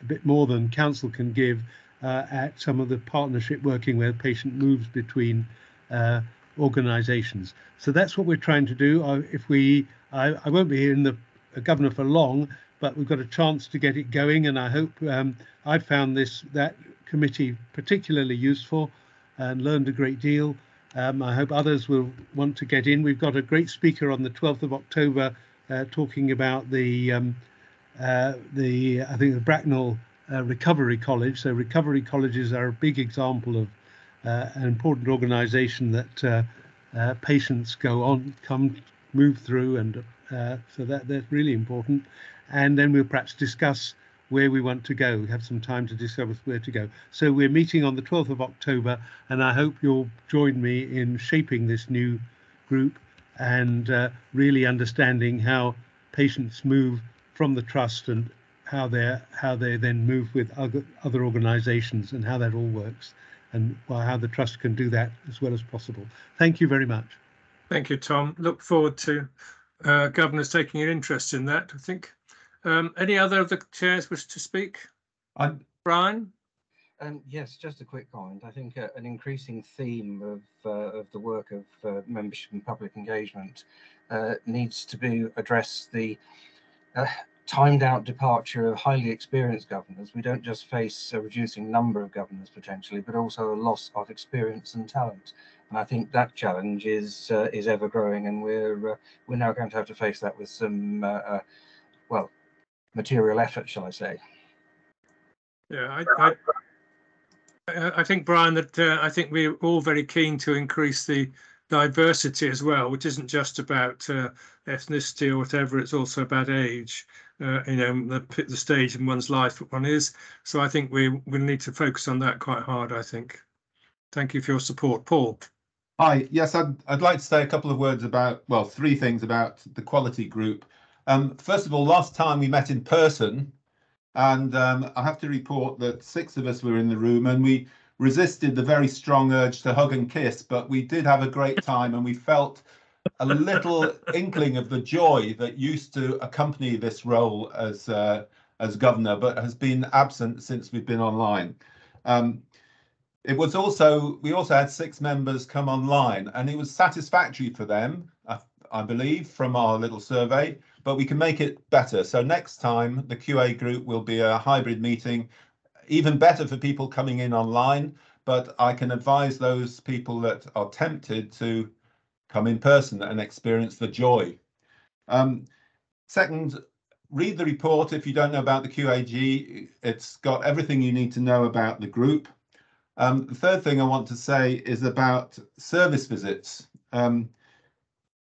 a bit more than council can give uh, at some of the partnership working where the patient moves between uh, organizations. So that's what we're trying to do. Uh, if we, I, I, won't be in the a governor for long, but we've got a chance to get it going. And I hope um, I found this that committee particularly useful and learned a great deal. Um, I hope others will want to get in. We've got a great speaker on the 12th of October uh, talking about the um, uh, the I think the Bracknell uh, Recovery College. So recovery colleges are a big example of uh, an important organisation that uh, uh, patients go on, come, move through, and so that that's really important. And then we'll perhaps discuss where we want to go. We have some time to discuss where to go. So we're meeting on the 12th of October, and I hope you'll join me in shaping this new group and uh, really understanding how patients move from the trust and how they how they then move with other other organisations and how that all works and well, how the trust can do that as well as possible. Thank you very much. Thank you, Tom. Look forward to uh, governors taking an interest in that. I think um, any other of the chairs wish to speak? I, Brian? Um, yes, just a quick comment. I think uh, an increasing theme of uh, of the work of uh, membership and public engagement uh, needs to be address the uh, timed out departure of highly experienced governors. We don't just face a reducing number of governors potentially, but also a loss of experience and talent. And I think that challenge is uh, is ever growing, and we're we're now going to have to face that with some well material effort, shall I say? Yeah, I, I, I think Brian that uh, I think we're all very keen to increase the diversity as well, which isn't just about uh, ethnicity or whatever. It's also about age. Uh, you know, the, the stage in one's life that one is. So I think we we need to focus on that quite hard. I think. Thank you for your support, Paul. Hi. Yes, I'd I'd like to say a couple of words about well, three things about the quality group. Um, first of all, last time we met in person, and um, I have to report that six of us were in the room and we resisted the very strong urge to hug and kiss, but we did have a great time and we felt a little [laughs] inkling of the joy that used to accompany this role as uh, as governor, but has been absent since we've been online. Um, it was also we also had six members come online, and it was satisfactory for them, I, I believe, from our little survey but we can make it better. So next time the QA group will be a hybrid meeting, even better for people coming in online, but I can advise those people that are tempted to come in person and experience the joy. Um, second, read the report if you don't know about the QAG. It's got everything you need to know about the group. Um, the third thing I want to say is about service visits. Um,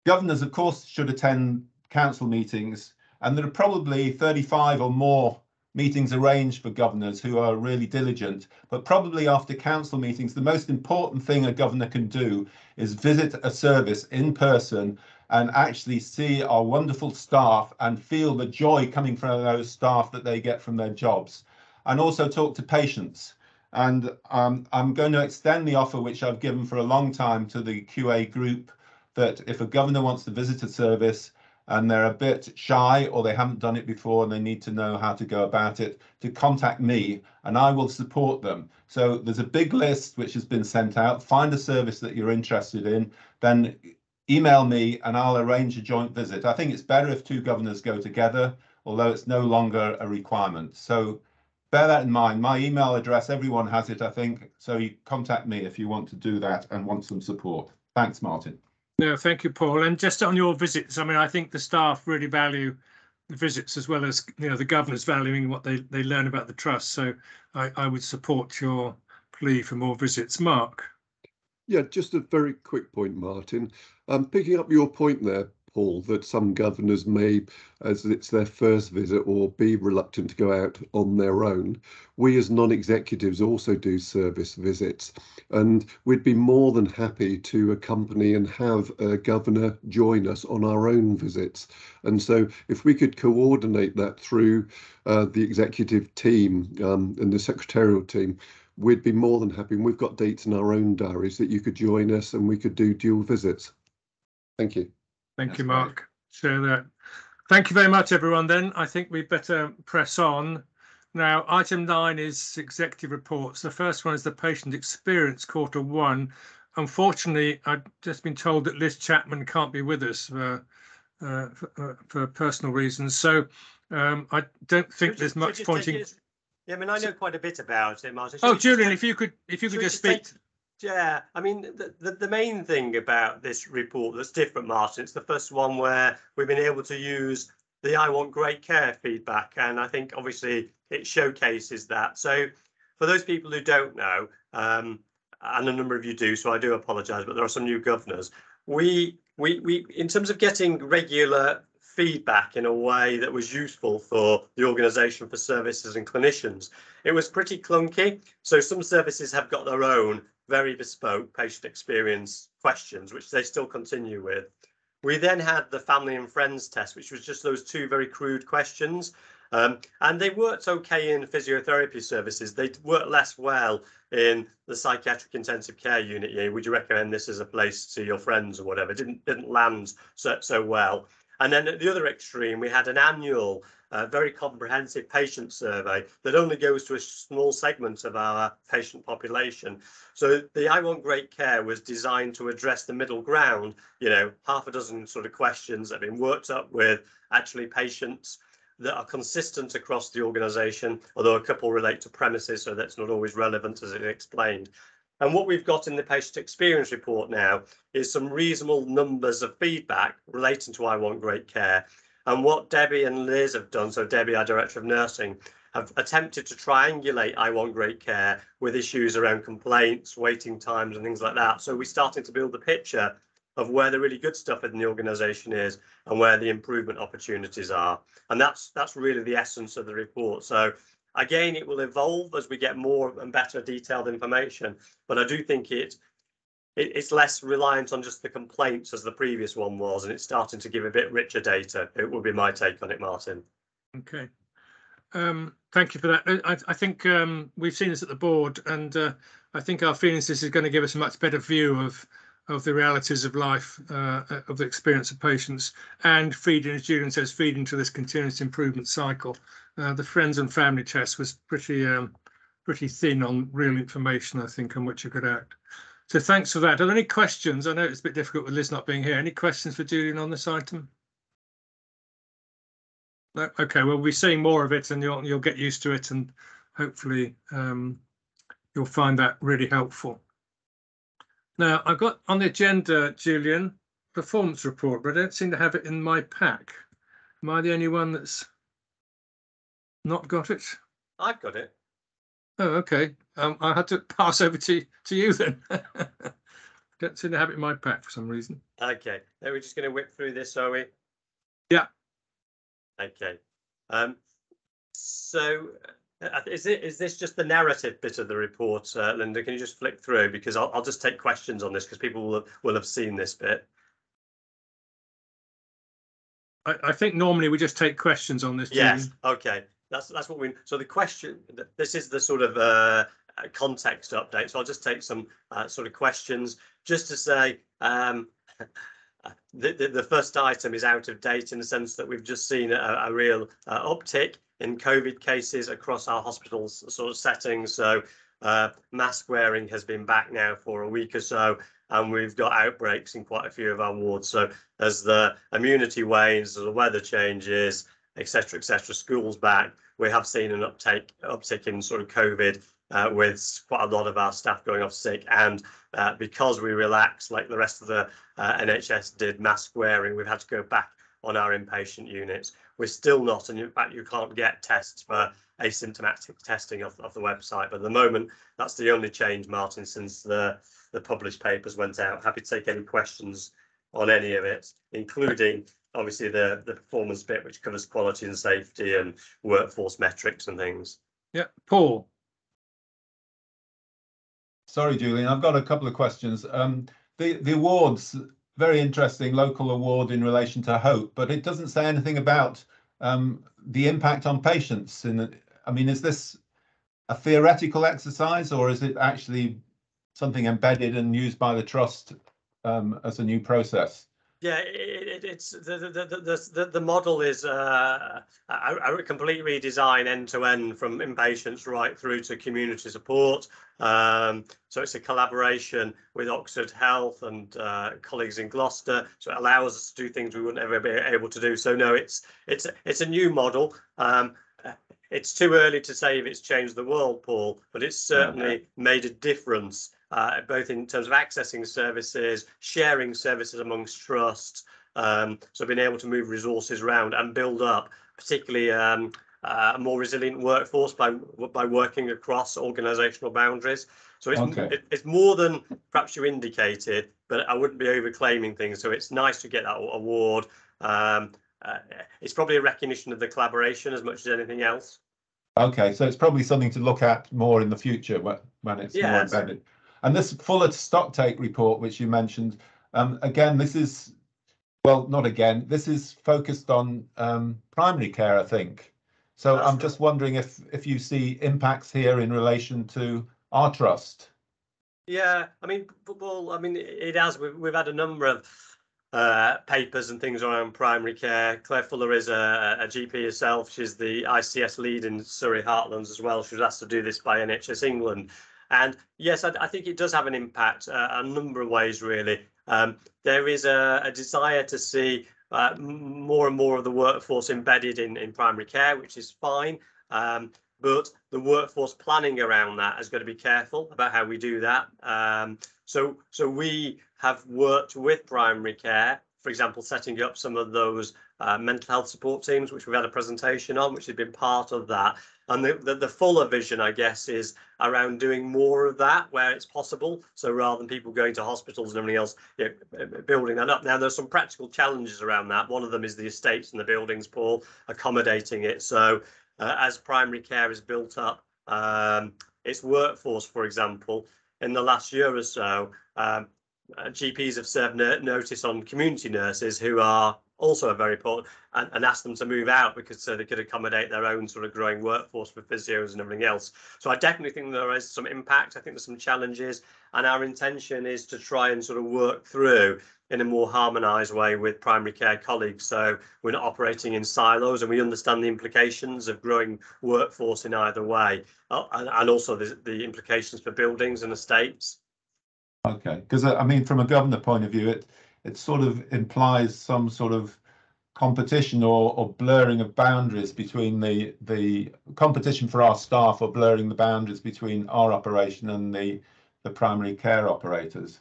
governors, of course, should attend council meetings, and there are probably 35 or more meetings arranged for governors who are really diligent. But probably after council meetings, the most important thing a governor can do is visit a service in person and actually see our wonderful staff and feel the joy coming from those staff that they get from their jobs. And also talk to patients. And um, I'm going to extend the offer, which I've given for a long time to the QA group, that if a governor wants to visit a service, and they're a bit shy or they haven't done it before and they need to know how to go about it, to contact me and I will support them. So there's a big list which has been sent out. Find a service that you're interested in, then email me and I'll arrange a joint visit. I think it's better if two governors go together, although it's no longer a requirement. So bear that in mind. My email address, everyone has it, I think. So you contact me if you want to do that and want some support. Thanks, Martin. No, thank you, Paul. And just on your visits, I mean, I think the staff really value the visits as well as you know the governors valuing what they they learn about the trust. So I, I would support your plea for more visits. Mark. Yeah, just a very quick point, Martin. Um, picking up your point there, That some governors may, as it's their first visit, or be reluctant to go out on their own. We as non-executives also do service visits, and we'd be more than happy to accompany and have a governor join us on our own visits. And so if we could coordinate that through uh, the executive team um, and the secretarial team, we'd be more than happy. And we've got dates in our own diaries that you could join us and we could do dual visits. Thank you. Thank That's you, Mark. Great. Share that. Thank you very much, everyone. Then I think we'd better press on. Now, item nine is executive reports. The first one is the patient experience quarter one. Unfortunately, I've just been told that Liz Chapman can't be with us. Uh, uh, for, uh, for personal reasons. So um, I don't think Should there's we much just point take in. it as- Yeah, I mean, I know quite a bit about it, Martin. Should Oh, we just Julian, if you could, if you could we just take- speak. Yeah, I mean, the, the, the main thing about this report that's different, Martin, it's the first one where we've been able to use the I want great care feedback. And I think obviously it showcases that. So for those people who don't know, um, and a number of you do, so I do apologise, but there are some new governors. We, we, we, in terms of getting regular feedback in a way that was useful for the organisation for services and clinicians, it was pretty clunky. So some services have got their own very bespoke patient experience questions, which they still continue with. We then had the family and friends test, which was just those two very crude questions. Um, and they worked okay in physiotherapy services. They worked less well in the psychiatric intensive care unit. Yeah, would you recommend this as a place to your friends or whatever? Didn't didn't land so so well. And then at the other extreme, we had an annual, uh, very comprehensive patient survey that only goes to a small segment of our patient population. So the I Want Great Care was designed to address the middle ground, you know, half a dozen sort of questions that have been worked up with actually patients that are consistent across the organisation, although a couple relate to premises, so that's not always relevant as it explained. And what we've got in the patient experience report now is some reasonable numbers of feedback relating to I Want Great Care. And what Debbie and Liz have done, so Debbie, our Director of Nursing, have attempted to triangulate I Want Great Care with issues around complaints, waiting times and things like that. So we're starting to build the picture of where the really good stuff in the organisation is and where the improvement opportunities are. And that's that's really the essence of the report. So again, it will evolve as we get more and better detailed information. But I do think it, it it's less reliant on just the complaints as the previous one was, and it's starting to give a bit richer data. It would be my take on it, Martin. Okay. Um, thank you for that. I, I- think um, we've seen this at the board, and uh, I think our feelings this is going to give us a much better view of of the realities of life, uh, of the experience of patients, and feeding, as Julian says, feeding to this continuous improvement cycle. Uh, the friends and family test was pretty um, pretty thin on real information, I think, on which you could act. So thanks for that. Are there any questions? I know it's a bit difficult with Liz not being here. Any questions for Julian on this item? No? Okay, well, we'll be seeing more of it and you'll, you'll get used to it and hopefully um, you'll find that really helpful. Now, I've got on the agenda, Julian, performance report, but I don't seem to have it in my pack. Am I the only one that's not got it? I've got it. Oh, okay. Um, I had to [laughs] pass over to to you then. [laughs] Don't seem to have it in my pack for some reason. Okay, now we're just going to whip through this, are we? Yeah. Okay. Um, so uh, is it is this just the narrative bit of the report, uh, Linda? Can you just flick through because I'll I'll just take questions on this because people will have, will have seen this bit. I, I think normally we just take questions on this. Yes. Okay. That's that's what we. So the question. This is the sort of uh, uh, context update. So I'll just take some uh, sort of questions just to say. Um, [laughs] the, the, the first item is out of date in the sense that we've just seen a, a real uh, uptick in COVID cases across our hospitals sort of settings. So uh, mask wearing has been back now for a week or so, and we've got outbreaks in quite a few of our wards. So as the immunity wanes, as the weather changes, etc., etc., schools back, we have seen an uptake uptick in sort of COVID uh, with quite a lot of our staff going off sick, and uh, because we relaxed like the rest of the uh, NHS did mask wearing, we've had to go back on our inpatient units. We're still not, and in fact, you can't get tests for asymptomatic testing off, off the website. But at the moment, that's the only change, Martin, since the the published papers went out. Happy to take any questions on any of it, including obviously the the performance bit, which covers quality and safety and workforce metrics and things. Yeah, Paul. Sorry, Julian, I've got a couple of questions. Um, the, the awards, very interesting local award in relation to hope, but it doesn't say anything about um, the impact on patients. In, I mean, is this a theoretical exercise or is it actually something embedded and used by the trust um, as a new process? Yeah, it, it, it's the the, the the the model is uh, a, a complete redesign end to end from inpatients right through to community support. Um, so it's a collaboration with Oxford Health and uh, colleagues in Gloucester. So it allows us to do things we wouldn't ever be able to do. So no, it's it's it's a new model. Um, it's too early to say if it's changed the world, Paul, but it's certainly made a difference uh, both in terms of accessing services, sharing services amongst trusts. Um, so being able to move resources around and build up, particularly um, uh, a more resilient workforce by by working across organisational boundaries. So it's Okay. it, it's more than perhaps you indicated, but I wouldn't be overclaiming things. So it's nice to get that award. Um, uh, it's probably a recognition of the collaboration as much as anything else. Okay, so it's probably something to look at more in the future when, when it's more embedded. And this Fuller stock take report, which you mentioned, um, again, this is, well, not again, this is focused on um, primary care, I think. So That's I'm right. just wondering if if you see impacts here in relation to our trust. Yeah, I mean, well, I mean, it it has. We've we've had a number of uh, papers and things around primary care. Claire Fuller is a, a GP herself. She's the ICS lead in Surrey Heartlands as well. She was asked to do this by NHS England. And yes, I, I think it does have an impact uh, a number of ways, really. Um, there is a, a desire to see uh, more and more of the workforce embedded in, in primary care, which is fine. Um, but the workforce planning around that has got to be careful about how we do that. Um, so, so we have worked with primary care, for example, setting up some of those uh, mental health support teams, which we've had a presentation on, which has been part of that. And the, the, the fuller vision, I guess, is around doing more of that where it's possible. So rather than people going to hospitals and everything else, you know, building that up. Now, there's some practical challenges around that. One of them is the estates and the buildings, Paul, accommodating it. So uh, as primary care is built up, um, its workforce, for example, in the last year or so, um, uh, GPs have served no- notice on community nurses who are also very important and, and asked them to move out because so they could accommodate their own sort of growing workforce for physios and everything else. So I definitely think there is some impact. I think there's some challenges, and our intention is to try and sort of work through in a more harmonised way with primary care colleagues. So we're not operating in silos, and we understand the implications of growing workforce in either way, uh, and, and also the, the implications for buildings and estates. Okay, because I mean, from a governor point of view, it it sort of implies some sort of competition or, or blurring of boundaries between the the competition for our staff or blurring the boundaries between our operation and the the primary care operators.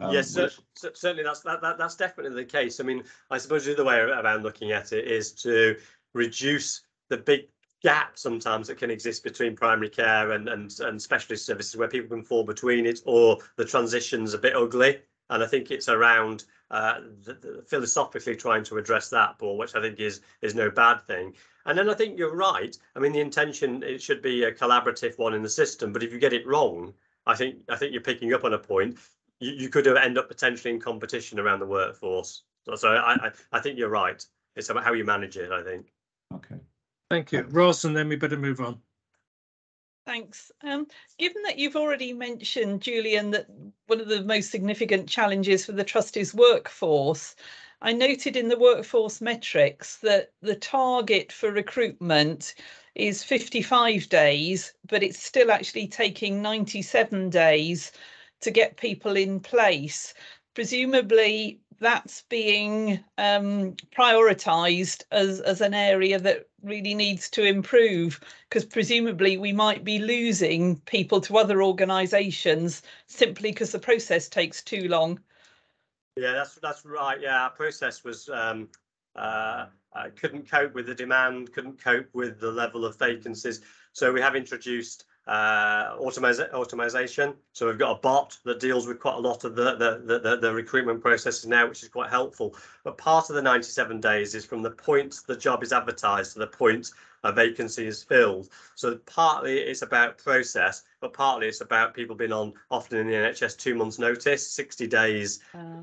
um, yes, which- cer- certainly that's that, that that's definitely the case. I mean, I suppose the other way around looking at it is to reduce the big gap sometimes that can exist between primary care and and, and specialist services where people can fall between it or the transition's a bit ugly. And I think it's around uh, the, the philosophically trying to address that, Paul, which I think is is no bad thing. And then I think you're right. I mean, the intention it should be a collaborative one in the system, but if you get it wrong, I think I think you're picking up on a point. You, you could end up potentially in competition around the workforce. So, so I, I I think you're right. It's about how you manage it. I think. Okay. Thank you. Ros, and then we better move on. Thanks. Um, given that you've already mentioned, Julian, that one of the most significant challenges for the trust is workforce, I noted in the workforce metrics that the target for recruitment is 55 days, but it's still actually taking 97 days to get people in place. Presumably, that's being um, prioritised as, as an area that really needs to improve because presumably we might be losing people to other organisations simply because the process takes too long. Yeah, that's that's right. Yeah, our process was um, uh, couldn't cope with the demand, couldn't cope with the level of vacancies. So we have introduced uh, automation. So we've got a bot that deals with quite a lot of the the, the, the recruitment processes now, which is quite helpful. But part of the 97 days is from the point the job is advertised to the point a vacancy is filled. So partly it's about process, but partly it's about people being on often in the NHS two months notice, 60 days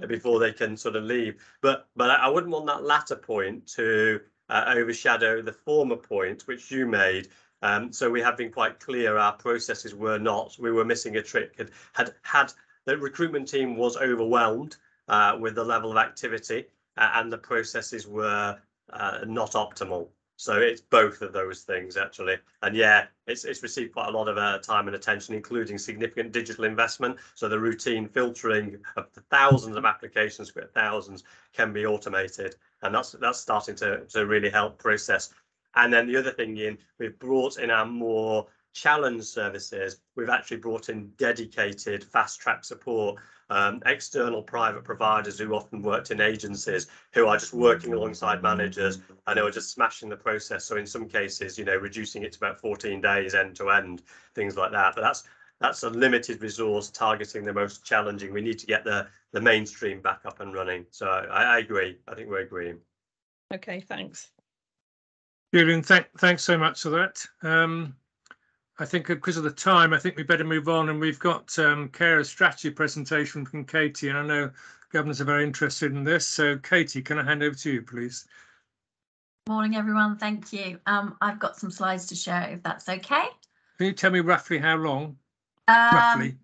before they can sort of leave. But but I wouldn't want that latter point to uh, overshadow the former point which you made. Um, so we have been quite clear our processes were not, we were missing a trick. Had had, had the recruitment team was overwhelmed uh, with the level of activity uh, and the processes were uh, not optimal. So it's both of those things actually. And yeah, it's, it's received quite a lot of uh, time and attention, including significant digital investment. So the routine filtering of the thousands of applications, thousands, can be automated. And that's that's starting to, to really help process. And then the other thing, Ian, we've brought in our more challenge services. We've actually brought in dedicated fast track support um, external private providers who often worked in agencies who are just working alongside managers and they were just smashing the process. So in some cases, you know, reducing it to about 14 days end to end, things like that. But that's that's a limited resource targeting the most challenging. We need to get the the mainstream back up and running. So I, I agree. I think we're agreeing. Okay, thanks. Julian, thank, thanks so much for that. Um, I think because of the time, I think we better move on. And we've got um, strategy presentation from Katie, and I know governors are very interested in this. So, Katie, can I hand over to you, please? Morning, everyone. Thank you. Um, I've got some slides to share, if that's okay. Can you tell me roughly how long? Um, roughly.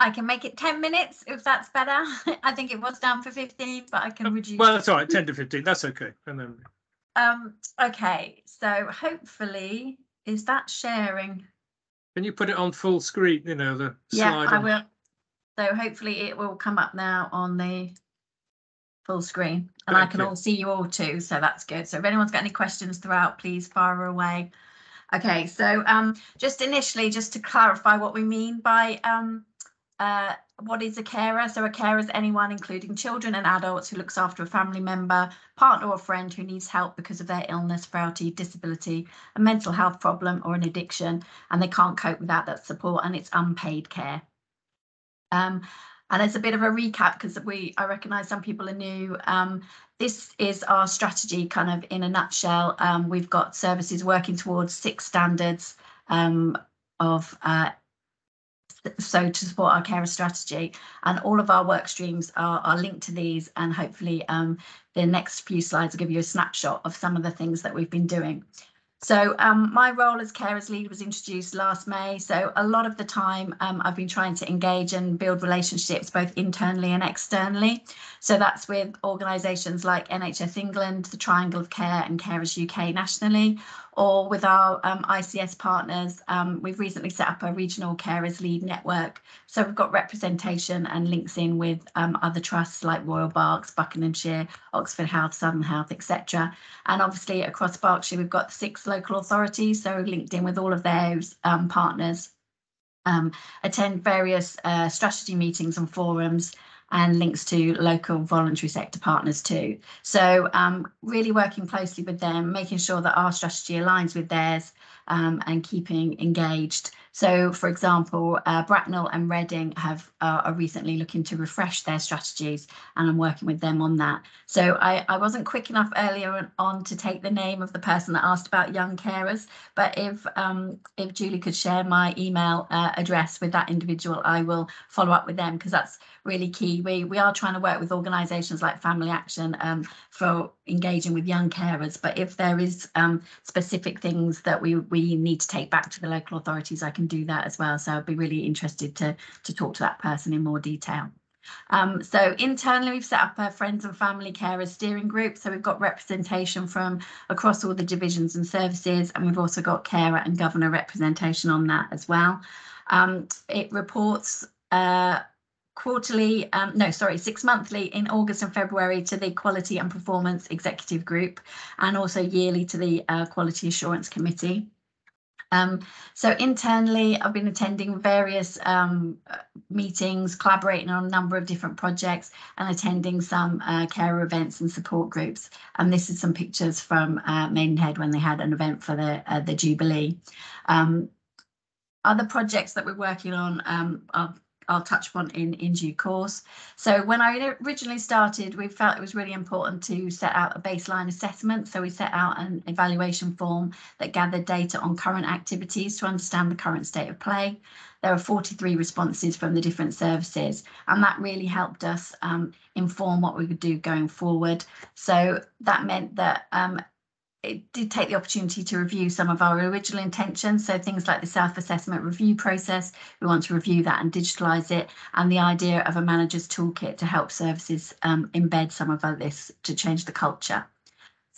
I can make it 10 minutes if that's better. [laughs] I think it was down for 15, but I can reduce. Well, that's all right. 10 to 15. That's okay. And then. Um, okay, so hopefully, is that sharing? Can you put it on full screen, you know, the Yeah, slide? I will. So hopefully it will come up now on the full screen and I can you. all see you all too. So that's good. So if anyone's got any questions throughout, please fire away. Okay, so um, just initially, just to clarify what we mean by um, uh, what is a carer? So a carer is anyone, including children and adults, who looks after a family member, partner or friend who needs help because of their illness, frailty, disability, a mental health problem or an addiction, and they can't cope without that support, and it's unpaid care. Um, and as a bit of a recap, because we I recognise some people are new. Um, this is our strategy, kind of in a nutshell. Um, we've got services working towards six standards um, of uh, so to support our carer strategy and all of our work streams are, are linked to these and hopefully um, the next few slides will give you a snapshot of some of the things that we've been doing. So um, my role as carers lead was introduced last May. So a lot of the time um, I've been trying to engage and build relationships both internally and externally. So that's with organisations like NHS England, the Triangle of Care and Carers UK nationally, or with our um, ICS partners. Um, we've recently set up a regional carers lead network. So we've got representation and links in with um, other trusts like Royal Berks, Buckinghamshire, Oxford Health, Southern Health, etc. And obviously across Berkshire, we've got six local authorities. So linked in with all of those um, partners. Um, attend various uh, strategy meetings and forums and links to local voluntary sector partners too. So um, really working closely with them, making sure that our strategy aligns with theirs um, and keeping engaged. So, for example, uh, Bracknell and Reading have uh, are recently looking to refresh their strategies, and I'm working with them on that. So, I, I wasn't quick enough earlier on, to take the name of the person that asked about young carers, but if um, if Julie could share my email uh, address with that individual, I will follow up with them because that's really key. We we are trying to work with organisations like Family Action um, for engaging with young carers. But if there is um, specific things that we we need to take back to the local authorities, I can do that as well. So I'd be really interested to to talk to that person in more detail. Um, so internally, we've set up a friends and family carers steering group. So we've got representation from across all the divisions and services, and we've also got carer and governor representation on that as well. Um, it reports uh, quarterly, um, no, sorry, six monthly in August and February to the Quality and Performance Executive Group, and also yearly to the uh, Quality Assurance Committee. Um, so internally, I've been attending various um, meetings, collaborating on a number of different projects, and attending some uh, carer events and support groups. And this is some pictures from uh, Maidenhead when they had an event for the uh, the Jubilee. Um, other projects that we're working on um, are I'll touch upon in, in due course. So when I originally started, we felt it was really important to set out a baseline assessment. So we set out an evaluation form that gathered data on current activities to understand the current state of play. There are 43 responses from the different services, and that really helped us um, inform what we would do going forward. So that meant that um, it did take the opportunity to review some of our original intentions. So things like the self-assessment review process, we want to review that and digitalise it, and the idea of a manager's toolkit to help services um, embed some of this to change the culture.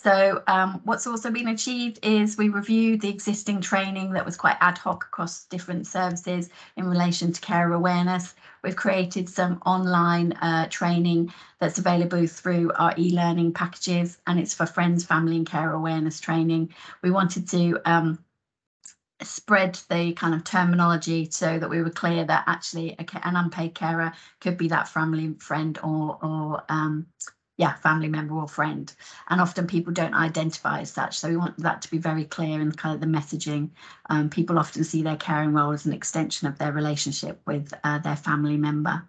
So um, what's also been achieved is we reviewed the existing training that was quite ad hoc across different services in relation to care awareness. We've created some online uh, training that's available through our e-learning packages and it's for friends, family and care awareness training. We wanted to um, spread the kind of terminology so that we were clear that actually an unpaid carer could be that family friend or, or um, yeah, family member or friend. And often people don't identify as such. So we want that to be very clear in kind of the messaging. Um, people often see their caring role as an extension of their relationship with uh, their family member.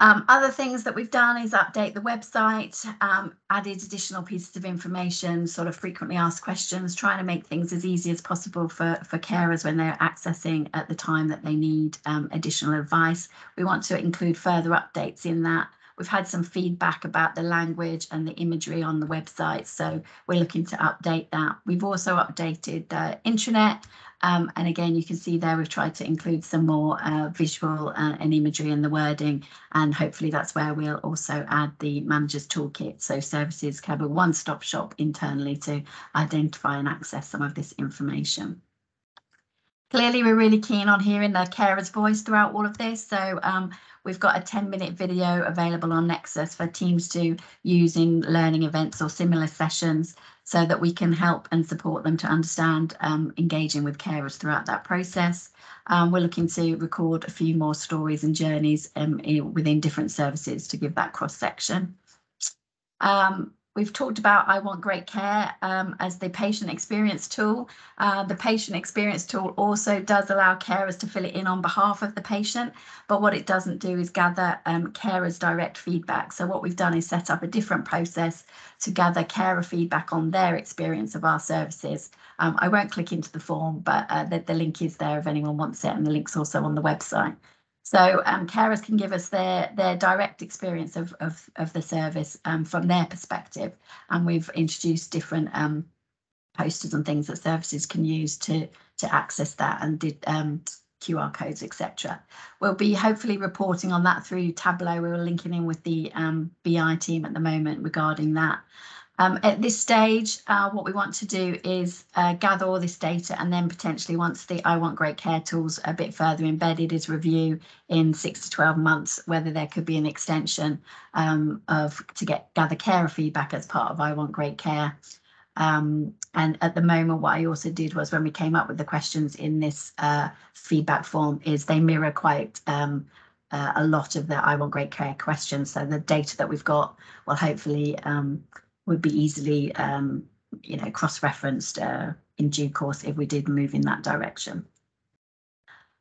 Um, other things that we've done is update the website, um, added additional pieces of information, sort of frequently asked questions, trying to make things as easy as possible for, for carers when they're accessing at the time that they need um, additional advice. We want to include further updates in that We've had some feedback about the language and the imagery on the website, so we're looking to update that. We've also updated the intranet, um, and again, you can see there we've tried to include some more uh, visual uh, and imagery in the wording, and hopefully that's where we'll also add the manager's toolkit, so services can have a one-stop shop internally to identify and access some of this information. Clearly, we're really keen on hearing the carer's voice throughout all of this. So um, we've got a 10 minute video available on Nexus for teams to use in learning events or similar sessions so that we can help and support them to understand um, engaging with carers throughout that process. Um, we're looking to record a few more stories and journeys um, within different services to give that cross section. Um, We've talked about I Want Great Care um, as the patient experience tool. Uh, the patient experience tool also does allow carers to fill it in on behalf of the patient, but what it doesn't do is gather um, carers' direct feedback. So what we've done is set up a different process to gather carer feedback on their experience of our services. Um, I won't click into the form, but uh, the, the link is there if anyone wants it, and the link's also on the website. So um, carers can give us their their direct experience of of, of the service um, from their perspective, and we've introduced different um, posters and things that services can use to to access that and did um, QR codes, etc. We'll be hopefully reporting on that through Tableau. We are linking in with the um, BI team at the moment regarding that. Um, at this stage, uh, what we want to do is uh, gather all this data and then potentially once the I Want Great Care tools a bit further embedded is review in six to 12 months whether there could be an extension um, of to get gather carer feedback as part of I Want Great Care. Um, and at the moment, what I also did was when we came up with the questions in this uh, feedback form is they mirror quite um, uh, a lot of the I Want Great Care questions. So the data that we've got will hopefully um, would be easily, um, you know, cross-referenced uh, in due course if we did move in that direction.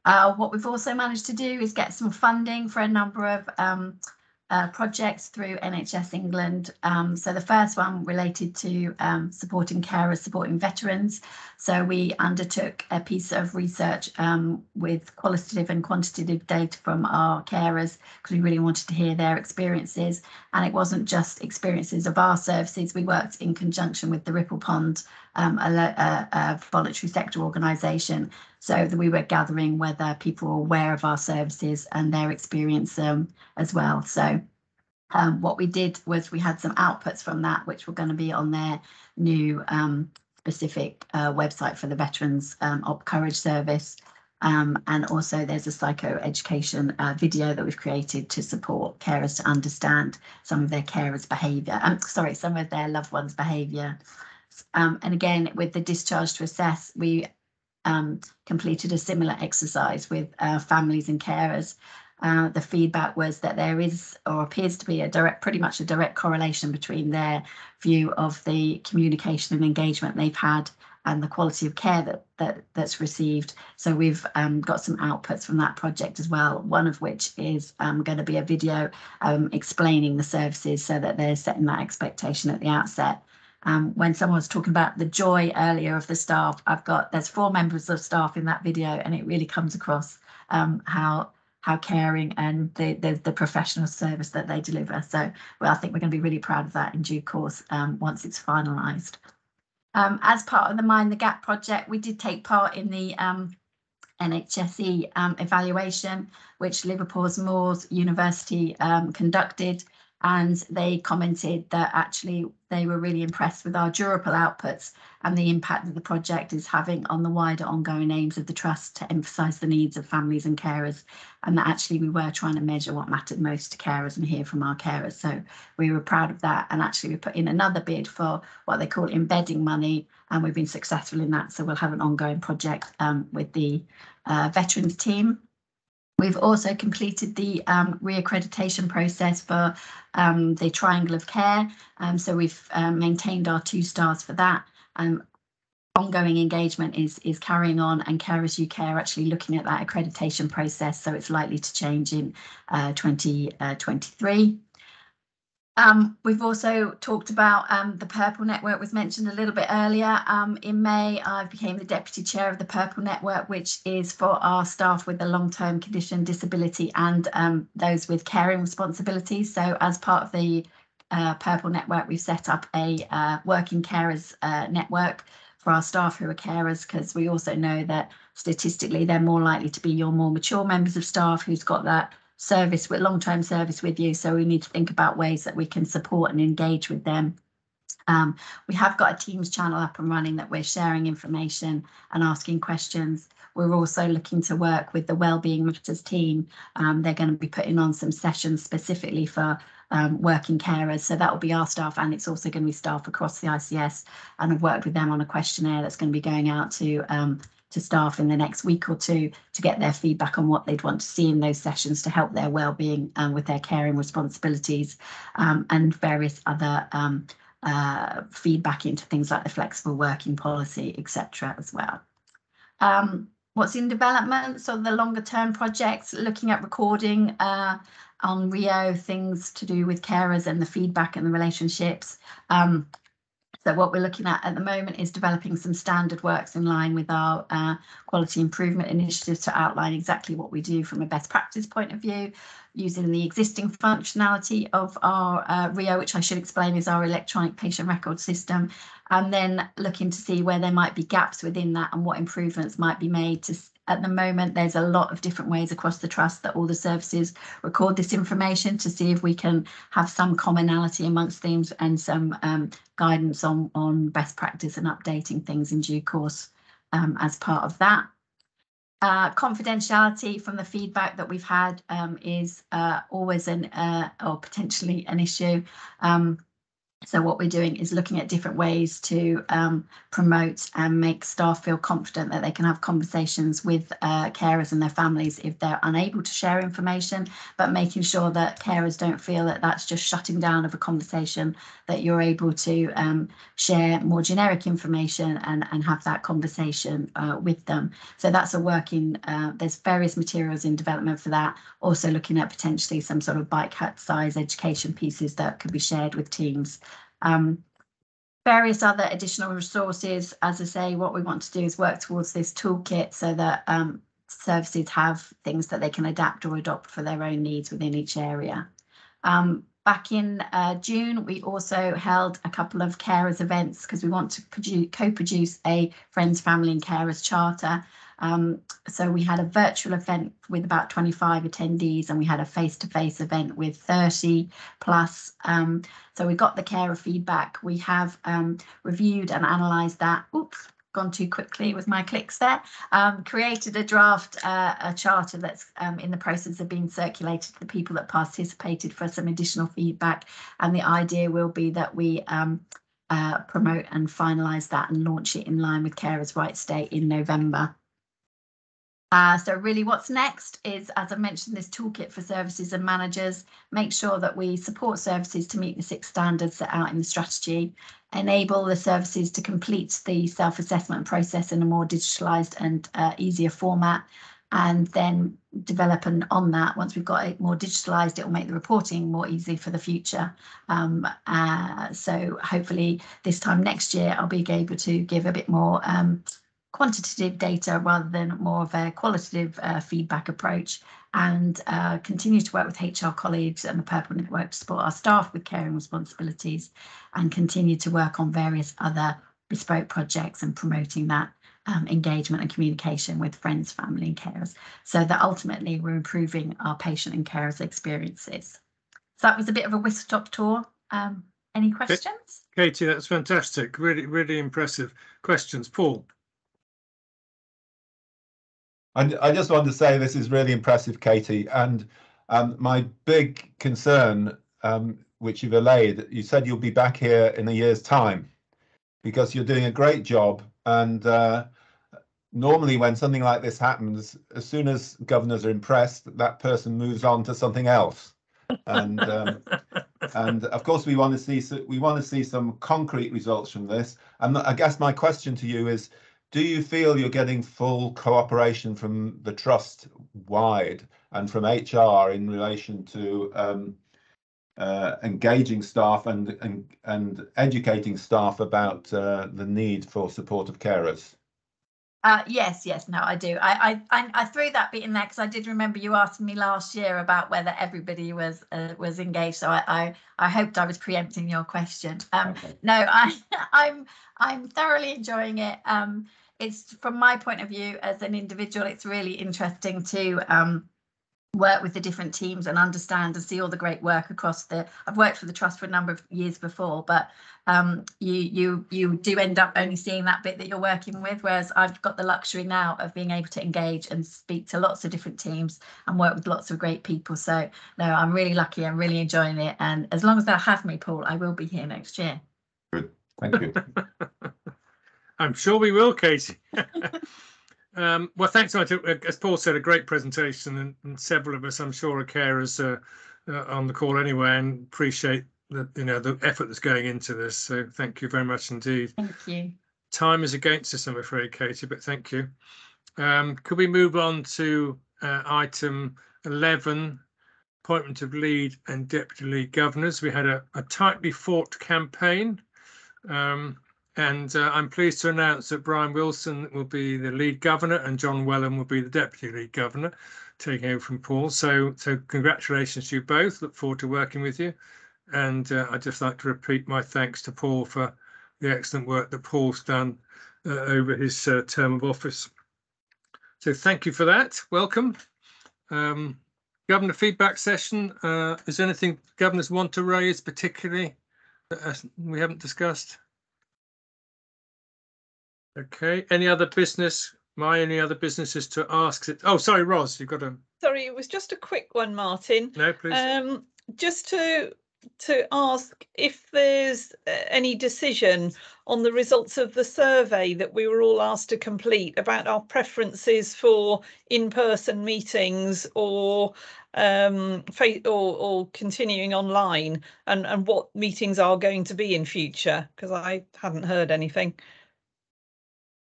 Uh, what we've also managed to do is get some funding for a number of um, uh, projects through NHS England. Um, so the first one related to um, supporting carers, supporting veterans. So we undertook a piece of research um, with qualitative and quantitative data from our carers because we really wanted to hear their experiences. And it wasn't just experiences of our services. We worked in conjunction with the Ripple Pond, um, a, a, a voluntary sector organisation, so that we were gathering whether people were aware of our services and their experience um, as well. So um, what we did was we had some outputs from that, which were going to be on their new um, specific uh, website for the Veterans um, Op Courage service. Um, and also there's a psychoeducation uh, video that we've created to support carers to understand some of their carers' behaviour. Um, sorry, some of their loved ones' behaviour. Um, and again, with the discharge to assess, we um, completed a similar exercise with uh, families and carers. Uh, the feedback was that there is or appears to be a direct, pretty much a direct correlation between their view of the communication and engagement they've had and the quality of care that, that that's received. So we've um, got some outputs from that project as well. One of which is um, going to be a video um, explaining the services so that they're setting that expectation at the outset. Um, when someone was talking about the joy earlier of the staff, I've got there's four members of staff in that video, and it really comes across um, how how caring and the, the, the professional service that they deliver. So well, I think we're going to be really proud of that in due course um, once it's finalised. Um, as part of the Mind the Gap project, we did take part in the um, NHSE um, evaluation, which Liverpool's Moores University conducted. And they commented that actually they were really impressed with our durable outputs and the impact that the project is having on the wider ongoing aims of the Trust to emphasise the needs of families and carers. And that actually we were trying to measure what mattered most to carers and hear from our carers. So we were proud of that. And actually we put in another bid for what they call embedding money. And we've been successful in that. So we'll have an ongoing project um, with the uh, veterans team We've also completed the um, re-accreditation process for um, the Triangle of Care. Um, so we've um, maintained our two stars for that. Um, ongoing engagement is is carrying on and Carers UK are actually looking at that accreditation process. So it's likely to change in uh, 2023. Um, we've also talked about um, the Purple Network was mentioned a little bit earlier. Um, in May, I became the deputy chair of the Purple Network, which is for our staff with a long-term condition, disability, and um, those with caring responsibilities. So, as part of the uh, Purple Network, we've set up a uh, working carers uh, network for our staff who are carers, because we also know that statistically they're more likely to be your more mature members of staff who's got that service with long-term service with you. So we need to think about ways that we can support and engage with them. Um, we have got a Teams channel up and running that we're sharing information and asking questions. We're also looking to work with the Wellbeing Matters team. Um, they're going to be putting on some sessions specifically for um, working carers. So that will be our staff and it's also going to be staff across the ICS. And I've worked with them on a questionnaire that's going to be going out to um, to staff in the next week or two to get their feedback on what they'd want to see in those sessions to help their well-being um, with their caring responsibilities um, and various other um, uh, feedback into things like the flexible working policy, etc. as well. Um, what's in development? So the longer term projects, looking at recording uh, on Rio, things to do with carers and the feedback and the relationships. Um, so what we're looking at at the moment is developing some standard works in line with our uh, quality improvement initiatives to outline exactly what we do from a best practice point of view, using the existing functionality of our uh, RIO, which I should explain is our electronic patient record system, and then looking to see where there might be gaps within that and what improvements might be made to at the moment, there's a lot of different ways across the trust that all the services record this information to see if we can have some commonality amongst themes and some um, guidance on, on best practice and updating things in due course um, as part of that. Uh, confidentiality from the feedback that we've had um, is uh, always an uh, or potentially an issue. Um, so what we're doing is looking at different ways to um, promote and make staff feel confident that they can have conversations with uh, carers and their families if they're unable to share information, but making sure that carers don't feel that that's just shutting down of a conversation, that you're able to um, share more generic information and, and have that conversation uh, with them. So that's a working, uh, there's various materials in development for that. Also looking at potentially some sort of bike hut size education pieces that could be shared with teams. Um, various other additional resources. As I say, what we want to do is work towards this toolkit so that um, services have things that they can adapt or adopt for their own needs within each area. Um, back in uh, June, we also held a couple of carers events because we want to co-produce a Friends, Family and Carers Charter um, so we had a virtual event with about 25 attendees and we had a face-to-face event with 30 plus. Um, so we got the carer feedback. We have um, reviewed and analysed that. Oops, gone too quickly with my clicks there. Um, created a draft, uh, a charter that's um, in the process of being circulated to the people that participated for some additional feedback. And the idea will be that we um, uh, promote and finalise that and launch it in line with Carers Rights Day in November. Uh, so really what's next is, as I mentioned, this toolkit for services and managers, make sure that we support services to meet the six standards set out in the strategy, enable the services to complete the self-assessment process in a more digitalised and uh, easier format, and then develop and on that, once we've got it more digitalised, it will make the reporting more easy for the future. Um, uh, so hopefully this time next year, I'll be able to give a bit more um, quantitative data rather than more of a qualitative uh, feedback approach and uh, continue to work with HR colleagues and the Purple Network to support our staff with caring responsibilities and continue to work on various other bespoke projects and promoting that um, engagement and communication with friends, family, and carers, so that ultimately we're improving our patient and carers' experiences. So that was a bit of a whistle stop tour. Um, any questions? Katie, that's fantastic. Really, really impressive questions. Paul. And I just want to say this is really impressive, Katie. And um, my big concern, um, which you've allayed, you said you'll be back here in a year's time because you're doing a great job. And uh, normally, when something like this happens, as soon as governors are impressed, that person moves on to something else. And um, [laughs] and of course, we want to see we want to see some concrete results from this. And I guess my question to you is do you feel you're getting full cooperation from the trust wide and from HR in relation to um, uh, engaging staff and, and and educating staff about uh, the need for supportive carers? Uh, yes, yes, no, I do. I, I, I threw that bit in there because I did remember you asking me last year about whether everybody was uh, was engaged. So I, I, I hoped I was preempting your question. Um, okay. No, [laughs] I, I'm I'm thoroughly enjoying it. Um, it's from my point of view as an individual, it's really interesting to um, work with the different teams and understand and see all the great work across the I've worked for the trust for a number of years before but um, you you you do end up only seeing that bit that you're working with whereas I've got the luxury now of being able to engage and speak to lots of different teams and work with lots of great people. So no I'm really lucky. I'm really enjoying it. And as long as they'll have me Paul I will be here next year. Good. Thank you. [laughs] [laughs] I'm sure we will Katie [laughs] Um, well, thanks so much. Uh, as Paul said, a great presentation, and, and several of us, I'm sure, are carers uh, uh, on the call anyway, and appreciate the you know the effort that's going into this. So thank you very much indeed. Thank you. Time is against us, I'm afraid, Katie, but thank you. Um, could we move on to uh, item 11, appointment of lead and deputy lead governors? We had a, a tightly fought campaign. Um, and uh, I'm pleased to announce that Brian Wilson will be the lead governor and John Wellham will be the deputy lead governor, taking over from Paul. So, so congratulations to you both. Look forward to working with you. And uh, I'd just like to repeat my thanks to Paul for the excellent work that Paul's done uh, over his uh, term of office. So thank you for that. Welcome. Um, governor feedback session. Uh, is there anything governors want to raise particularly that uh, we haven't discussed? Okay, any other business? My only other business is to ask it. Oh, sorry, Ros, you've got a. Sorry, it was just a quick one, Martin. No, please. Um, just to to ask if there's uh, any decision on the results of the survey that we were all asked to complete about our preferences for in-person meetings or um or, or continuing online and and what meetings are going to be in future because I hadn't heard anything.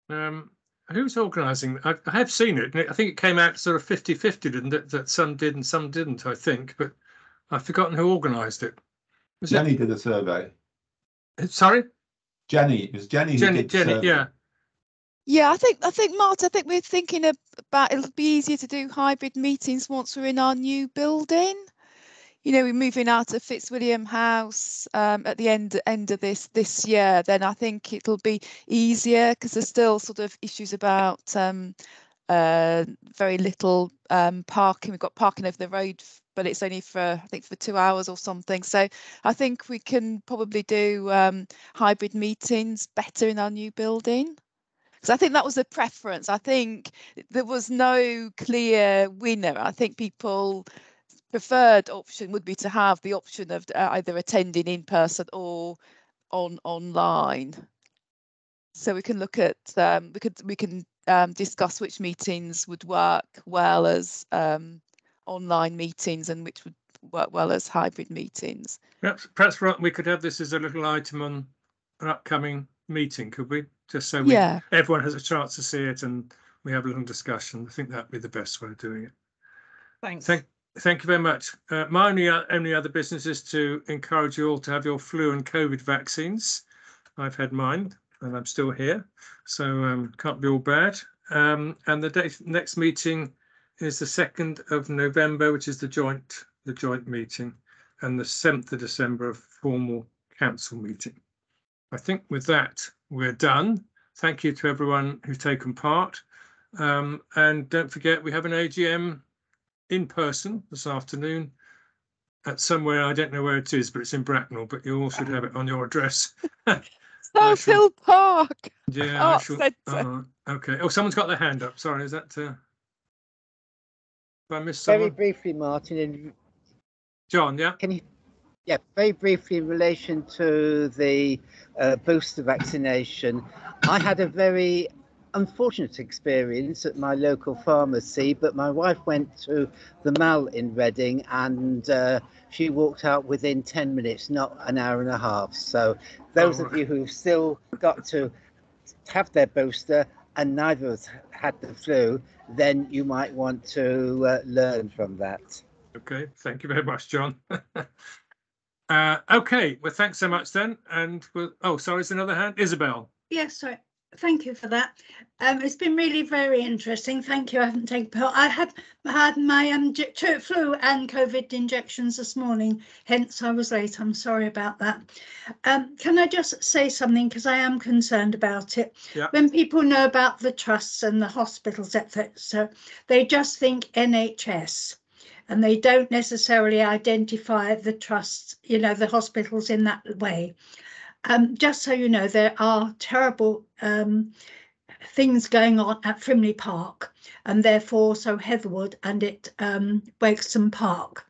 Um, who's organising? I, I, have seen it. I think it came out sort of 50 50, didn't it? That some did and some didn't, I think. But I've forgotten who organised it. Was Jenny it? did a survey. Uh, sorry? Jenny. It was Jenny. Jenny, Jenny yeah. Yeah, I think I think Martin, I think we're thinking about it'll be easier to do hybrid meetings once we're in our new building you know, we're moving out of Fitzwilliam House um, at the end end of this this year, then I think it'll be easier because there's still sort of issues about um, uh, very little um, parking. We've got parking over the road, but it's only for I think for two hours or something. So I think we can probably do um, hybrid meetings better in our new building. Because I think that was a preference. I think there was no clear winner. I think people preferred option would be to have the option of uh, either attending in person or on online. So we can look at um, we could we can um, discuss which meetings would work well as um, online meetings and which would work well as hybrid meetings. Perhaps perhaps we could have this as a little item on an upcoming meeting, could we? Just so we, yeah. everyone has a chance to see it and we have a little discussion. I think that'd be the best way of doing it. Thanks. Thank, Thank you very much. Uh, my only, uh, only other business is to encourage you all to have your flu and COVID vaccines. I've had mine and I'm still here, so um, can't be all bad. Um, and the date, next meeting is the 2nd of November, which is the joint the joint meeting, and the 7th of December, a formal council meeting. I think with that, we're done. Thank you to everyone who's taken part. Um, and don't forget, we have an AGM in person this afternoon at somewhere, I don't know where it is, but it's in Bracknell, but you all should have it on your address. [laughs] South Park. Yeah, I shall, Centre. uh, okay. Oh, someone's got their hand up. Sorry, is that, uh, have I missed Very briefly, Martin, and John, yeah? Can you, yeah, very briefly in relation to the uh, booster vaccination, I had a very unfortunate experience at my local pharmacy, but my wife went to the Mall in Reading and uh, she walked out within 10 minutes, not an hour and a half. So those Oh, of you who've still got to have their booster and neither has had the flu, then you might want to uh, learn from that. Okay, thank you very much, John. [laughs] Uh, okay, well, thanks so much then. And we'll, oh, sorry, it's another hand? Isabel. Yes, sorry. Thank you for that. Um, it's been really very interesting. Thank you. I haven't taken pill. I had had my um flu and COVID injections this morning, hence I was late. I'm sorry about that. Um, can I just say something because I am concerned about it. Yeah. When people know about the trusts and the hospitals, etc., they just think NHS and they don't necessarily identify the trusts, you know, the hospitals in that way. Um, just so you know, there are terrible um, things going on at Frimley Park, and therefore so Heatherwood and it um, Wexham Park.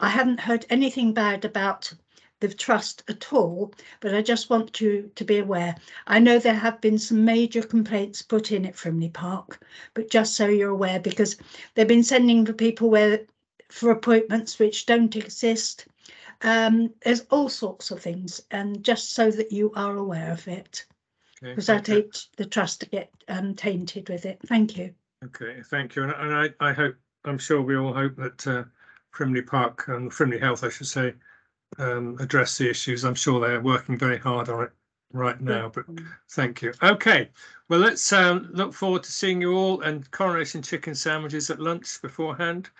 I hadn't heard anything bad about the trust at all, but I just want you to be aware. I know there have been some major complaints put in at Frimley Park, but just so you're aware, because they've been sending for people where for appointments which don't exist. Um, there's all sorts of things, and just so that you are aware of it, Okay, because I thank you. hate the trust to get um, tainted with it. Thank you. Okay, thank you. And, and I, I hope, I'm sure we all hope that uh, Frimley Park and Frimley Health, I should say, um, address the issues. I'm sure they're working very hard on it right now, but thank you. Okay, well, let's um, look forward to seeing you all and coronation chicken sandwiches at lunch beforehand.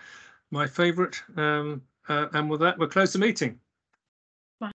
My favourite. Um, Uh, and with that, we'll close the meeting.